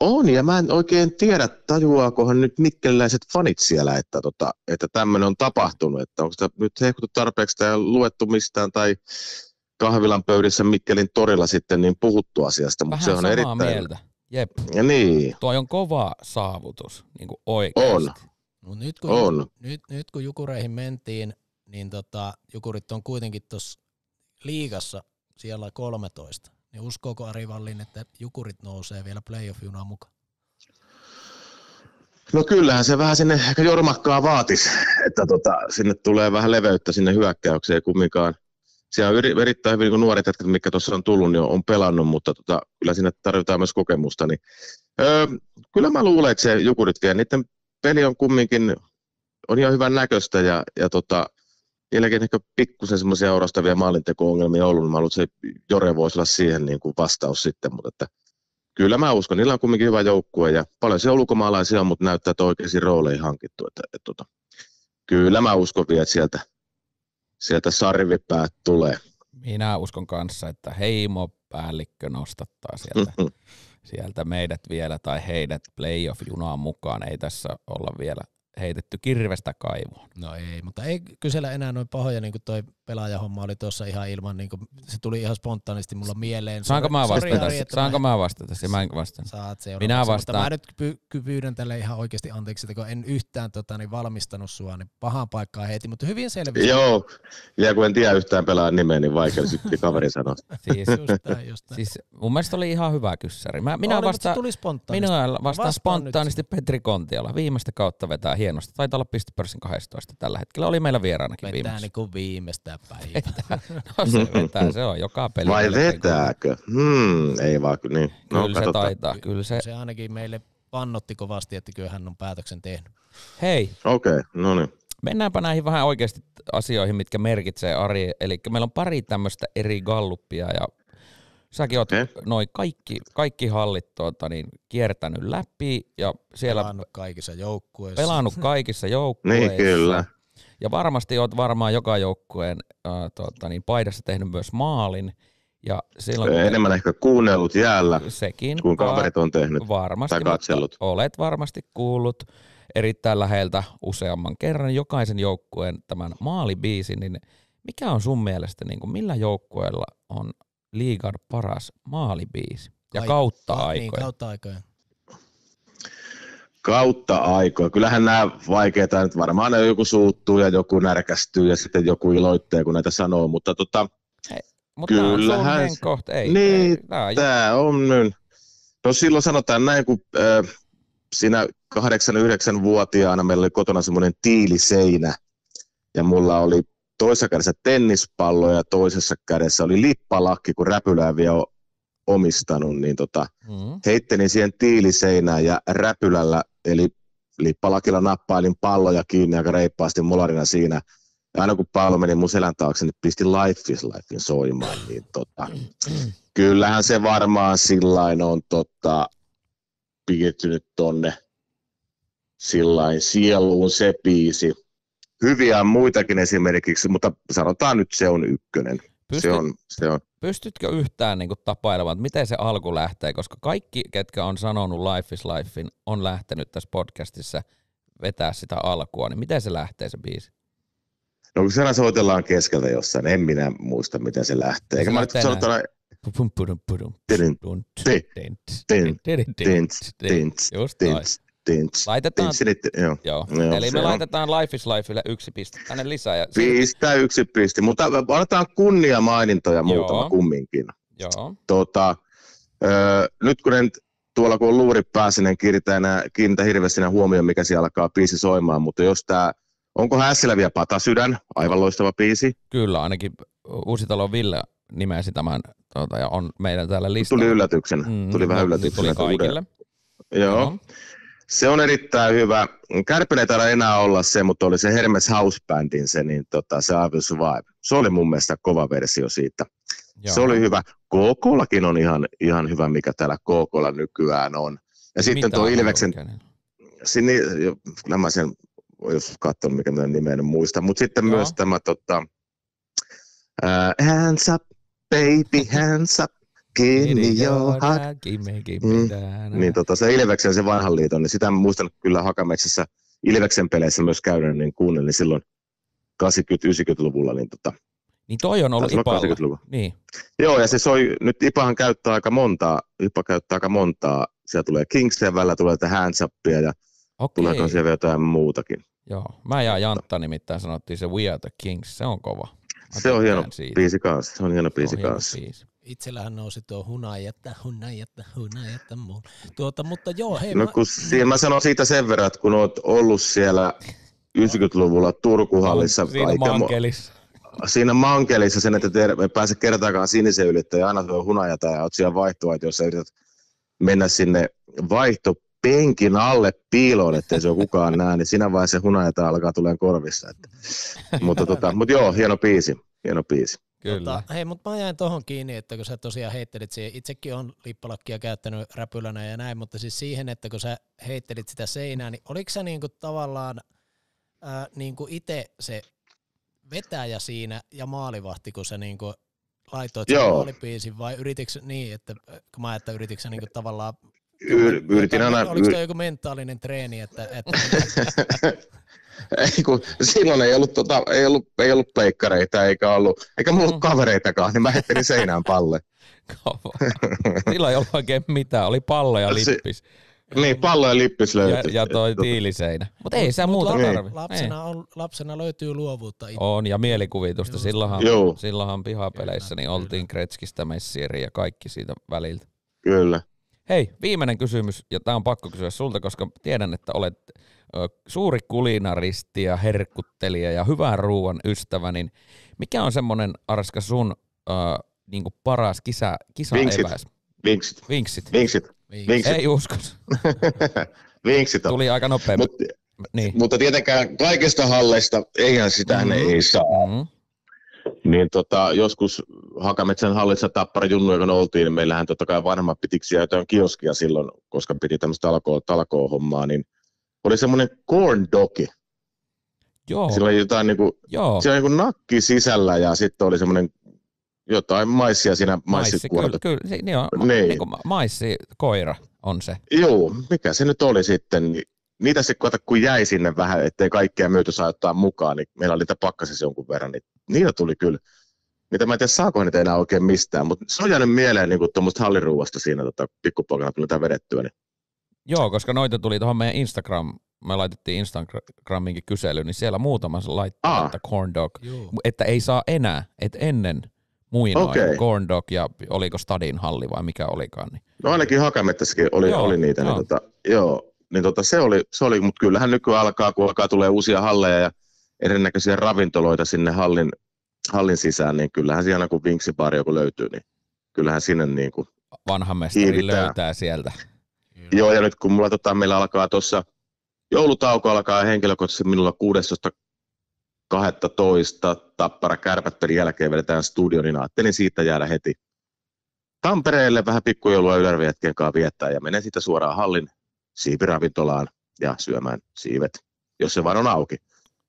On, ja mä en oikein tiedä, tajuaakohan nyt mikkeliläiset fanit siellä, että, tota, että tämmöinen on tapahtunut, että onko sitä nyt hehkuttu tarpeeksi tai luettu mistään tai kahvilan pöydissä Mikkelin torilla sitten niin puhuttu asiasta, mutta se on erittäin... mieltä. Jep. Ja niin, Tuo on kova saavutus, niin kuin oikeasti. On. Mut nyt, kun, On. Nyt, nyt kun Jukureihin mentiin, niin tota, Jukurit on kuitenkin tuossa liigassa siellä 13. Niin uskooko Ari Vallin, että Jukurit nousee vielä playoff-junaan mukaan? No kyllähän se vähän sinne ehkä jormakkaa vaatisi, että tota, sinne tulee vähän leveyttä sinne hyökkäykseen kumminkaan. Siellä on eri- erittäin hyvin, kun nuoret jätkät, mitkä tuossa on tullut, niin on, on pelannut, mutta tota, kyllä sinne tarvitaan myös kokemusta. Niin, öö, kyllä mä luulen, että se Jukurit vie. Niiden peli on kumminkin on ihan hyvän näköistä ja, ja tota, niilläkin ehkä pikkusen semmoisia orastavia maalinteko-ongelmia ollut, niin mä luulen, että se Jore voisi olla siihen niin kuin vastaus sitten, mutta että Kyllä mä uskon, niillä on kumminkin hyvä joukkue ja paljon se ulkomaalaisia on, mutta näyttää, että oikeisiin rooleihin hankittu. Että, että, että, kyllä mä uskon vielä, että sieltä, sieltä sarvipäät tulee. Minä uskon kanssa, että heimo päällikkö nostattaa sieltä, [LAUGHS] sieltä meidät vielä tai heidät playoff-junaan mukaan. Ei tässä olla vielä heitetty kirvestä kaivoon. No ei, mutta ei kysellä enää noin pahoja, niin kuin toi pelaajahomma oli tuossa ihan ilman, niin kuin, se tuli ihan spontaanisti mulla mieleen. Saanko mä vastata? Ari, Saanko mä, vastata? Se mä en vastaan. Saat. Minä Mutta vastaan. mä nyt py- pyydän tälle ihan oikeasti anteeksi, että kun en yhtään tota, niin valmistanut sua, niin pahaan paikkaan heti, mutta hyvin selvisi. Joo, ja kun en tiedä yhtään pelaajan nimeä, niin vaikea sitten kaveri sanoa. [LAUGHS] Siis, Just näin, just näin. siis mun mielestä oli ihan hyvä kyssäri. Mä, minä, Oli, mutta se vastaan, tuli spontaanisti. minä vastaan Vastaan spontaanisti Petri Kontiala. Viimeistä kautta vetää hienosti. Taitaa olla pistepörssin 12 tällä hetkellä. Oli meillä vieraanakin Vetää viimeksi. niin kuin viimeistä päivää. [LAUGHS] No se vetää, se on joka peli. Vai vetääkö? Hmm, ei vaan, kyllä niin. Kyllä No, se katsotaan. taitaa, kyllä se. Se ainakin meille pannotti kovasti, että kyllä hän on päätöksen tehnyt. Hei, Okei, okay, no niin. mennäänpä näihin vähän oikeasti asioihin, mitkä merkitsee Ari. Eli meillä on pari tämmöistä eri galluppia ja säkin oot Okei. noin kaikki, kaikki hallit tuota, niin, kiertänyt läpi ja siellä Pelannut kaikissa joukkueissa. pelannut kaikissa joukkueissa. Niin, kyllä. Ja varmasti oot varmaan joka joukkueen äh, tuota, niin, paidassa tehnyt myös maalin. Ja silloin, kun- Enemmän ehkä kuunnellut jäällä, sekin kun kaverit on tehnyt. varmasti, tai katsellut. olet varmasti kuullut erittäin läheltä useamman kerran jokaisen joukkueen tämän maalibiisin, niin mikä on sun mielestä, niin kuin millä joukkueella on liigan paras maalibiisi? Ja Kai- kautta Ka- aikoja. Niin, kautta aikoja. Kautta aikoja. Kyllähän nämä vaikeita nyt varmaan ne joku suuttuu ja joku närkästyy ja sitten joku iloittaa, kun näitä sanoo, mutta tota, Mutta nämä on kyllähän se- kohta. Ei, Niin, ei, on tämä on nyt. No silloin sanotaan näin, kun äh, siinä 8-9-vuotiaana meillä oli kotona semmoinen tiiliseinä ja mulla oli toisessa kädessä tennispallo ja toisessa kädessä oli lippalakki, kun räpylää vielä on omistanut, niin tota, Mm. heittelin siihen tiiliseinään ja räpylällä, eli lippalakilla nappailin palloja kiinni aika reippaasti molarina siinä. Ja aina kun pallo meni mun selän taakse, niin pisti Life is Lifein soimaan. Niin tota, kyllähän se varmaan sillain on tota, piirtynyt tonne sillain sieluun se biisi. Hyviä on muitakin esimerkiksi, mutta sanotaan nyt se on ykkönen. Pysty, Se on, se on. pystytkö yhtään niin kuin, tapailemaan, että miten se alku lähtee? Koska kaikki, ketkä on sanonut Life is Lifein, on lähtenyt tässä podcastissa vetää sitä alkua, niin miten se lähtee se biisi? No kun siellä soitellaan keskeltä jossain, en minä muista miten se lähtee. Eikä Se mä nyt sanotaan, Just noin. Tints, tints, Laitetaan, tints, tints, joo. joo. Joo, Eli me on. laitetaan Life is Lifeille yksi piste tänne lisää. Ja Pistä yksi pisti, mutta annetaan kunnia mainintoja muutama Joo. kumminkin. Joo, Tota, öö, nyt kun en tuolla kun on luuri päässä, niin en kiinnitä, hirveästi huomioon, mikä siellä alkaa biisi soimaan, mutta jos tämä, onko Hässilä vielä Patasydän, aivan loistava biisi, kyllä, ainakin Uusitalo Ville nimesi tämän tuota, ja on meidän täällä listalla. tuli yllätyksenä, Mm, tuli vähän no, yllätyksenä. Tuli että uuden- kaikille. Joo. Se on erittäin hyvä. Kärpinen ei taida enää olla se, mutta oli se Hermes House Bandin se, niin tota, se I Will Survive. Se oli mun mielestä kova versio siitä. Joo. Se oli hyvä. KKllakin on ihan, ihan hyvä, mikä täällä KKlla nykyään on. Ja sitten Mitä tuo on Ilveksen, sinne, jo, kyllä mä sen, jos katson mikä mä nimeä en muista, mutta sitten Joo. myös tämä tota, uh, Hands up, baby, [LAUGHS] hands up, heart. Gimme, gimme Mm. Niin tota, se Ilveksen, se vanhan liiton, niin sitä muistan kyllä Hakametsässä Ilveksen peleissä myös käydä, niin kuunnelin silloin 80-90-luvulla. Niin tota, Niin toi on ollut Ipalla. 80-luvulla. Niin, Joo, ja se soi, nyt Ipahan käyttää aika montaa, Ipa käyttää aika montaa. Siellä tulee Kingsia välillä, tulee tätä hands upia ja okei. tulee siellä vielä jotain muutakin. Joo, mä ja Jantta nimittäin sanottiin se We Are the Kings, se on kova. Mä Se on hieno siitä. biisi kanssa, se on hieno biisi Se on hieno kanssa. biisi. Itsellähän nousi tuo hunajetta, hunajetta, hunajetta mun. Tuota, mutta joo, hei, No mä, kun siinä mä sanon siitä sen verran, että kun oot ollut siellä 90-luvulla Turkuhallissa, Siinä mankelissa. siinä mankelissa sen, että te ei pääse kertaakaan sinisen ylittä ja aina tuo hunajata ja oot siellä vaihtoehto, jos sä yrität mennä sinne vaihtopenkin alle piiloon, ettei se ole kukaan näe, niin siinä vaiheessa se hunajata alkaa tulemaan korvissa. Että. mutta, tota, mutta joo, hieno biisi, hieno biisi. Kyllä. Tota, hei, mutta mä jäin tohon kiinni, että kun sä tosiaan heittelit siihen, itsekin on lippalakkia käyttänyt räpylänä ja näin, mutta siis siihen, että kun sä heittelit sitä seinää, niin oliko sä niinku tavallaan ää, niinku itse se vetäjä siinä ja maalivahti, kun sä niinku laitoit sen maalipiisin? Vai yritikö niin, että kun mä että yritikö sä niinku tavallaan Y- yritin aina, Oliko yr- joku mentaalinen treeni, että, että [LAUGHS] [LAUGHS] ei, kun silloin ei ollut, tota, ei ollut, ei ollut peikkareita eikä ollut, eikä mulla ollut kavereitakaan, niin mä heittelin [LAUGHS] seinään palle. Kova. Silloin ei ollut oikein mitään, oli pallo ja Se- lippis Niin, pallo ja lippis ja, löytyi. ja toi Tota, tiiliseinä. Mutta ei sä mut muuta la- tarvi. Ei. lapsena, on, lapsena löytyy luovuutta itse. On ja mielikuvitusta. Just. Silloinhan, Joo. silloinhan pihapeleissä Kyllä, niin oltiin Kretskistä Messieriin ja kaikki siitä väliltä. Kyllä. Hei, viimeinen kysymys, ja tämä on pakko kysyä sulta, koska tiedän, että olet ö, suuri kulinaristi ja herkkuttelija ja hyvän ruoan ystävä, niin mikä on semmoinen, Arska, sun ö, niin paras kisa, Vinksit. kisaeväs? Vinksit. Vinksit. Vinksit. Vinksit. Ei uskos. [LAUGHS] Vinksit on. Tuli aika nopea. Mut, niin. mutta tietenkään kaikista halleista, eihän sitä Mhm. ne ei saa. Mm-hmm. Niin tota, joskus Hakametsän hallissa Tappara Junnuilla oltiin, niin meillähän totta kai vanhemmat pitiksi jotain kioskia silloin, koska piti tämmöistä talkoo, talkoo hommaa, niin oli semmoinen corn dogi. Joo, Sillä oli jotain niinku, joo. siellä oli niinku nakki sisällä ja sitten oli semmoinen jotain maissia siinä Maissi, maissikuorta. kyllä, kyllä. Se, niin on, Niin. niin. niin kuin maissi, koira on se. Joo, mikä se nyt oli sitten. Niitä se kato, kun jäi sinne vähän, ettei kaikkea myyty saa ottaa mukaan, niin meillä oli niitä pakkasessa jonkun verran, niin niitä tuli kyllä. Niitä mä en tiedä, saako niitä enää oikein mistään, mutta se on jäänyt mieleen niin tuommoista halliruuasta siinä tota, pikkupoikana, kun niitä vedettyä. Niin. Joo, koska noita tuli tuohon meidän Instagram, me laitettiin Instagraminkin kysely, niin siellä muutama laittaa, Aa. että corn dog, Joo. että ei saa enää, että ennen muinoin Okei. corn dog ja oliko Stadin halli vai mikä olikaan. Niin. No ainakin Hakamettässäkin oli, Joo, oli niitä. joo. Niin, tota, joo, niin tota, se oli, se oli mutta kyllähän nykyään alkaa, kun alkaa tulee uusia halleja ja erinäköisiä ravintoloita sinne hallin, hallin sisään, niin kyllähän siellä kun vinksipari joku löytyy, niin kyllähän sinne niin kuin Vanha mestari Hiivitään. löytää sieltä. Joo, ja nyt kun mulla tota, meillä alkaa tuossa, joulutauko alkaa henkilökohtaisesti minulla 16 12 tappara kärpät pelin jälkeen vedetään studio, niin ajattelin siitä jäädä heti Tampereelle vähän pikkujoulua Ylärvietken kanssa viettää ja menen sitten suoraan hallin siipiravintolaan ja syömään siivet, jos se vaan on auki.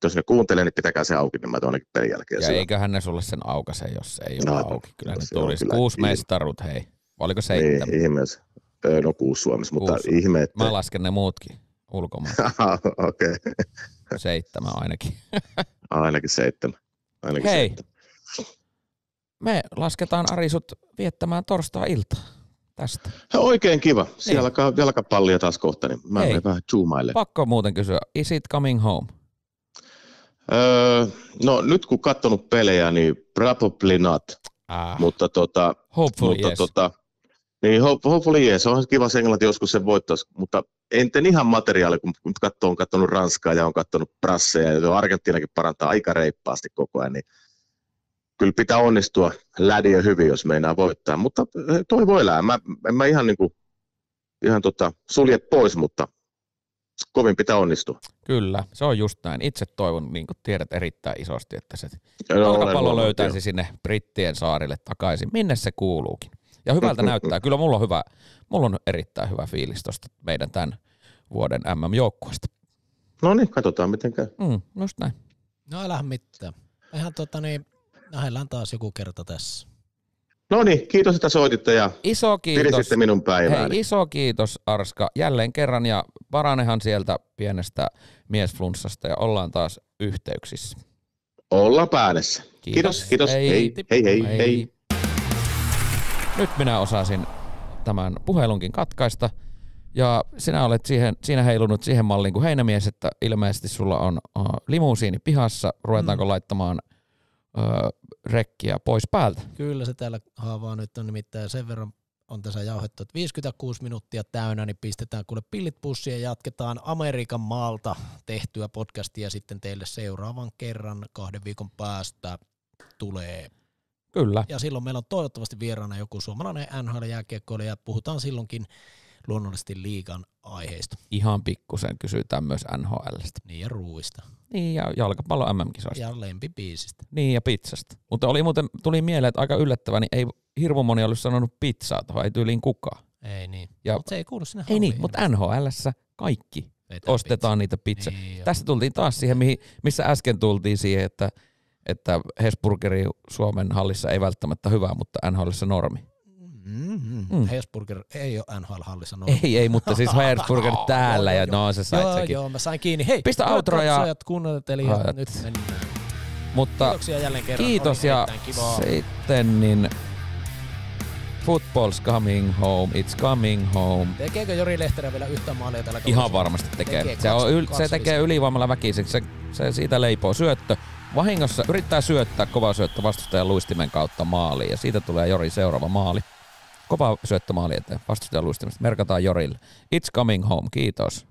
Jos ne kuuntelee, niin pitäkää se auki, niin mä tuon ainakin pelin jälkeen. Ja syömään. eiköhän ne sulle sen aukase, jos se ei ole No, auki. Kyllä ne se tulisi. Kuusi mestarut, hei. Oliko seitsemän? Niin, ihmeessä. Öö, No kuusi Suomessa, mutta Kuusi. ihme, että Mä lasken ne muutkin. ulkomailla. [LAUGHS] Okei, okay. [LAUGHS] Seitsemän ainakin. [LAUGHS] ainakin seitsemän. Ainakin Hei. seitsemän. Me lasketaan Ari sut viettämään torstai-iltaa tästä. Oikein kiva. Siellä alkaa jalkapallia taas kohta, niin mä menen vähän zoomaille. Pakko muuten kysyä, is it coming home? Öö, no nyt kun katsonut pelejä, niin probably not, Ah, mutta tota, hopefully mutta yes. tota, niin hope- hopefully yes, onhan kiva se Englanti joskus sen voittaisi, mutta enten ihan materiaali, kun katsoo, on katsonut Ranskaa ja on katsonut Brasseja ja Argentiinakin parantaa aika reippaasti koko ajan, niin kyllä pitää onnistua lädiä hyvin, jos meinaa voittaa, mutta eh, toi voi elää. Mä, en mä ihan, niin kuin, ihan tota, sulje pois, mutta kovin pitää onnistua. Kyllä, se on just näin. Itse toivon, niin kuin tiedät erittäin isosti, että se jalkapallo huomannut, löytäisi joo. sinne Brittien saarille takaisin, minne se kuuluukin. Ja hyvältä näyttää. Kyllä mulla on, hyvä, mulla on erittäin hyvä fiilis tuosta meidän tämän vuoden MM-joukkueesta. No niin, katsotaan miten käy. Mm, just näin. No älä mitään. Ihan tota niin, nähdään taas joku kerta tässä. No niin, kiitos, että soititte ja Iso kiitos. minun päivääni. Hei, iso kiitos Arska jälleen kerran ja paranehan sieltä pienestä miesflunssasta ja ollaan taas yhteyksissä. Ollaan päädessä. Kiitos, kiitos. Hei, hei, hei, hei. Nyt minä osasin tämän puhelunkin katkaista. Ja sinä olet siihen, siinä heilunut siihen malliin kuin heinämies, että ilmeisesti sulla on uh, limusiini pihassa. Ruvetaanko mm. laittamaan uh, rekkiä pois päältä? Kyllä se täällä haavaa nyt on nimittäin sen verran on tässä jauhettu, että 56 minuuttia täynnä, niin pistetään kuule pillit pussiin ja jatketaan Amerikan maalta tehtyä podcastia sitten teille seuraavan kerran kahden viikon päästä tulee. Kyllä. Ja silloin meillä on toivottavasti vieraana joku suomalainen NHL-jääkiekkoilija ja puhutaan silloinkin luonnollisesti liigan aiheista. Ihan pikkusen kysytään myös NHLstä. Niin ja ruuista. Niin, ja jalkapallo MM-kisoista. Ja lempibiisistä. Niin, ja pizzasta. Mutta oli muuten, tuli mieleen, että aika yllättävää, niin ei hirmu moni ollut sanonut pizzaa tuohon, ei tyyliin kukaan. Ei niin. Ja, Mutta se ei kuulu sinne ei niin, mutta NHLssä kaikki Vetää ostetaan niitä pizzaa. pizza. Niin, Tästä tultiin taas siihen, mihin, missä äsken tultiin siihen, että, että Hesburgeri Suomen hallissa ei välttämättä hyvä, mutta NHLssä normi. Mm-hmm. Mm. Hesburger ei ole NHL-hallissa. No. Ei, ei, mutta siis Hesburger [LAUGHS] täällä ja no se sait joo, sekin. joo, mä sain kiinni. Hei, Pistä outro ja- katsojat, kuuntelijat, Ajat. nyt mennään. Mutta Kiitoksia jälleen kerran. kiitos Oli ja sitten niin football's coming home, it's coming home. Tekeekö Jori Lehterä vielä yhtään maalia tällä kaudella? Ihan varmasti tekee. Tekee se, on yl, se tekee ylivoimalla väkisin. Se, se siitä leipoo syöttö. Vahingossa yrittää syöttää kova syöttö vastustajan luistimen kautta maaliin ja siitä tulee Jori seuraava maali. Kova syöttö maali eteen vastustajan luistimesta. Merkataan Jorille. It's coming home. Kiitos.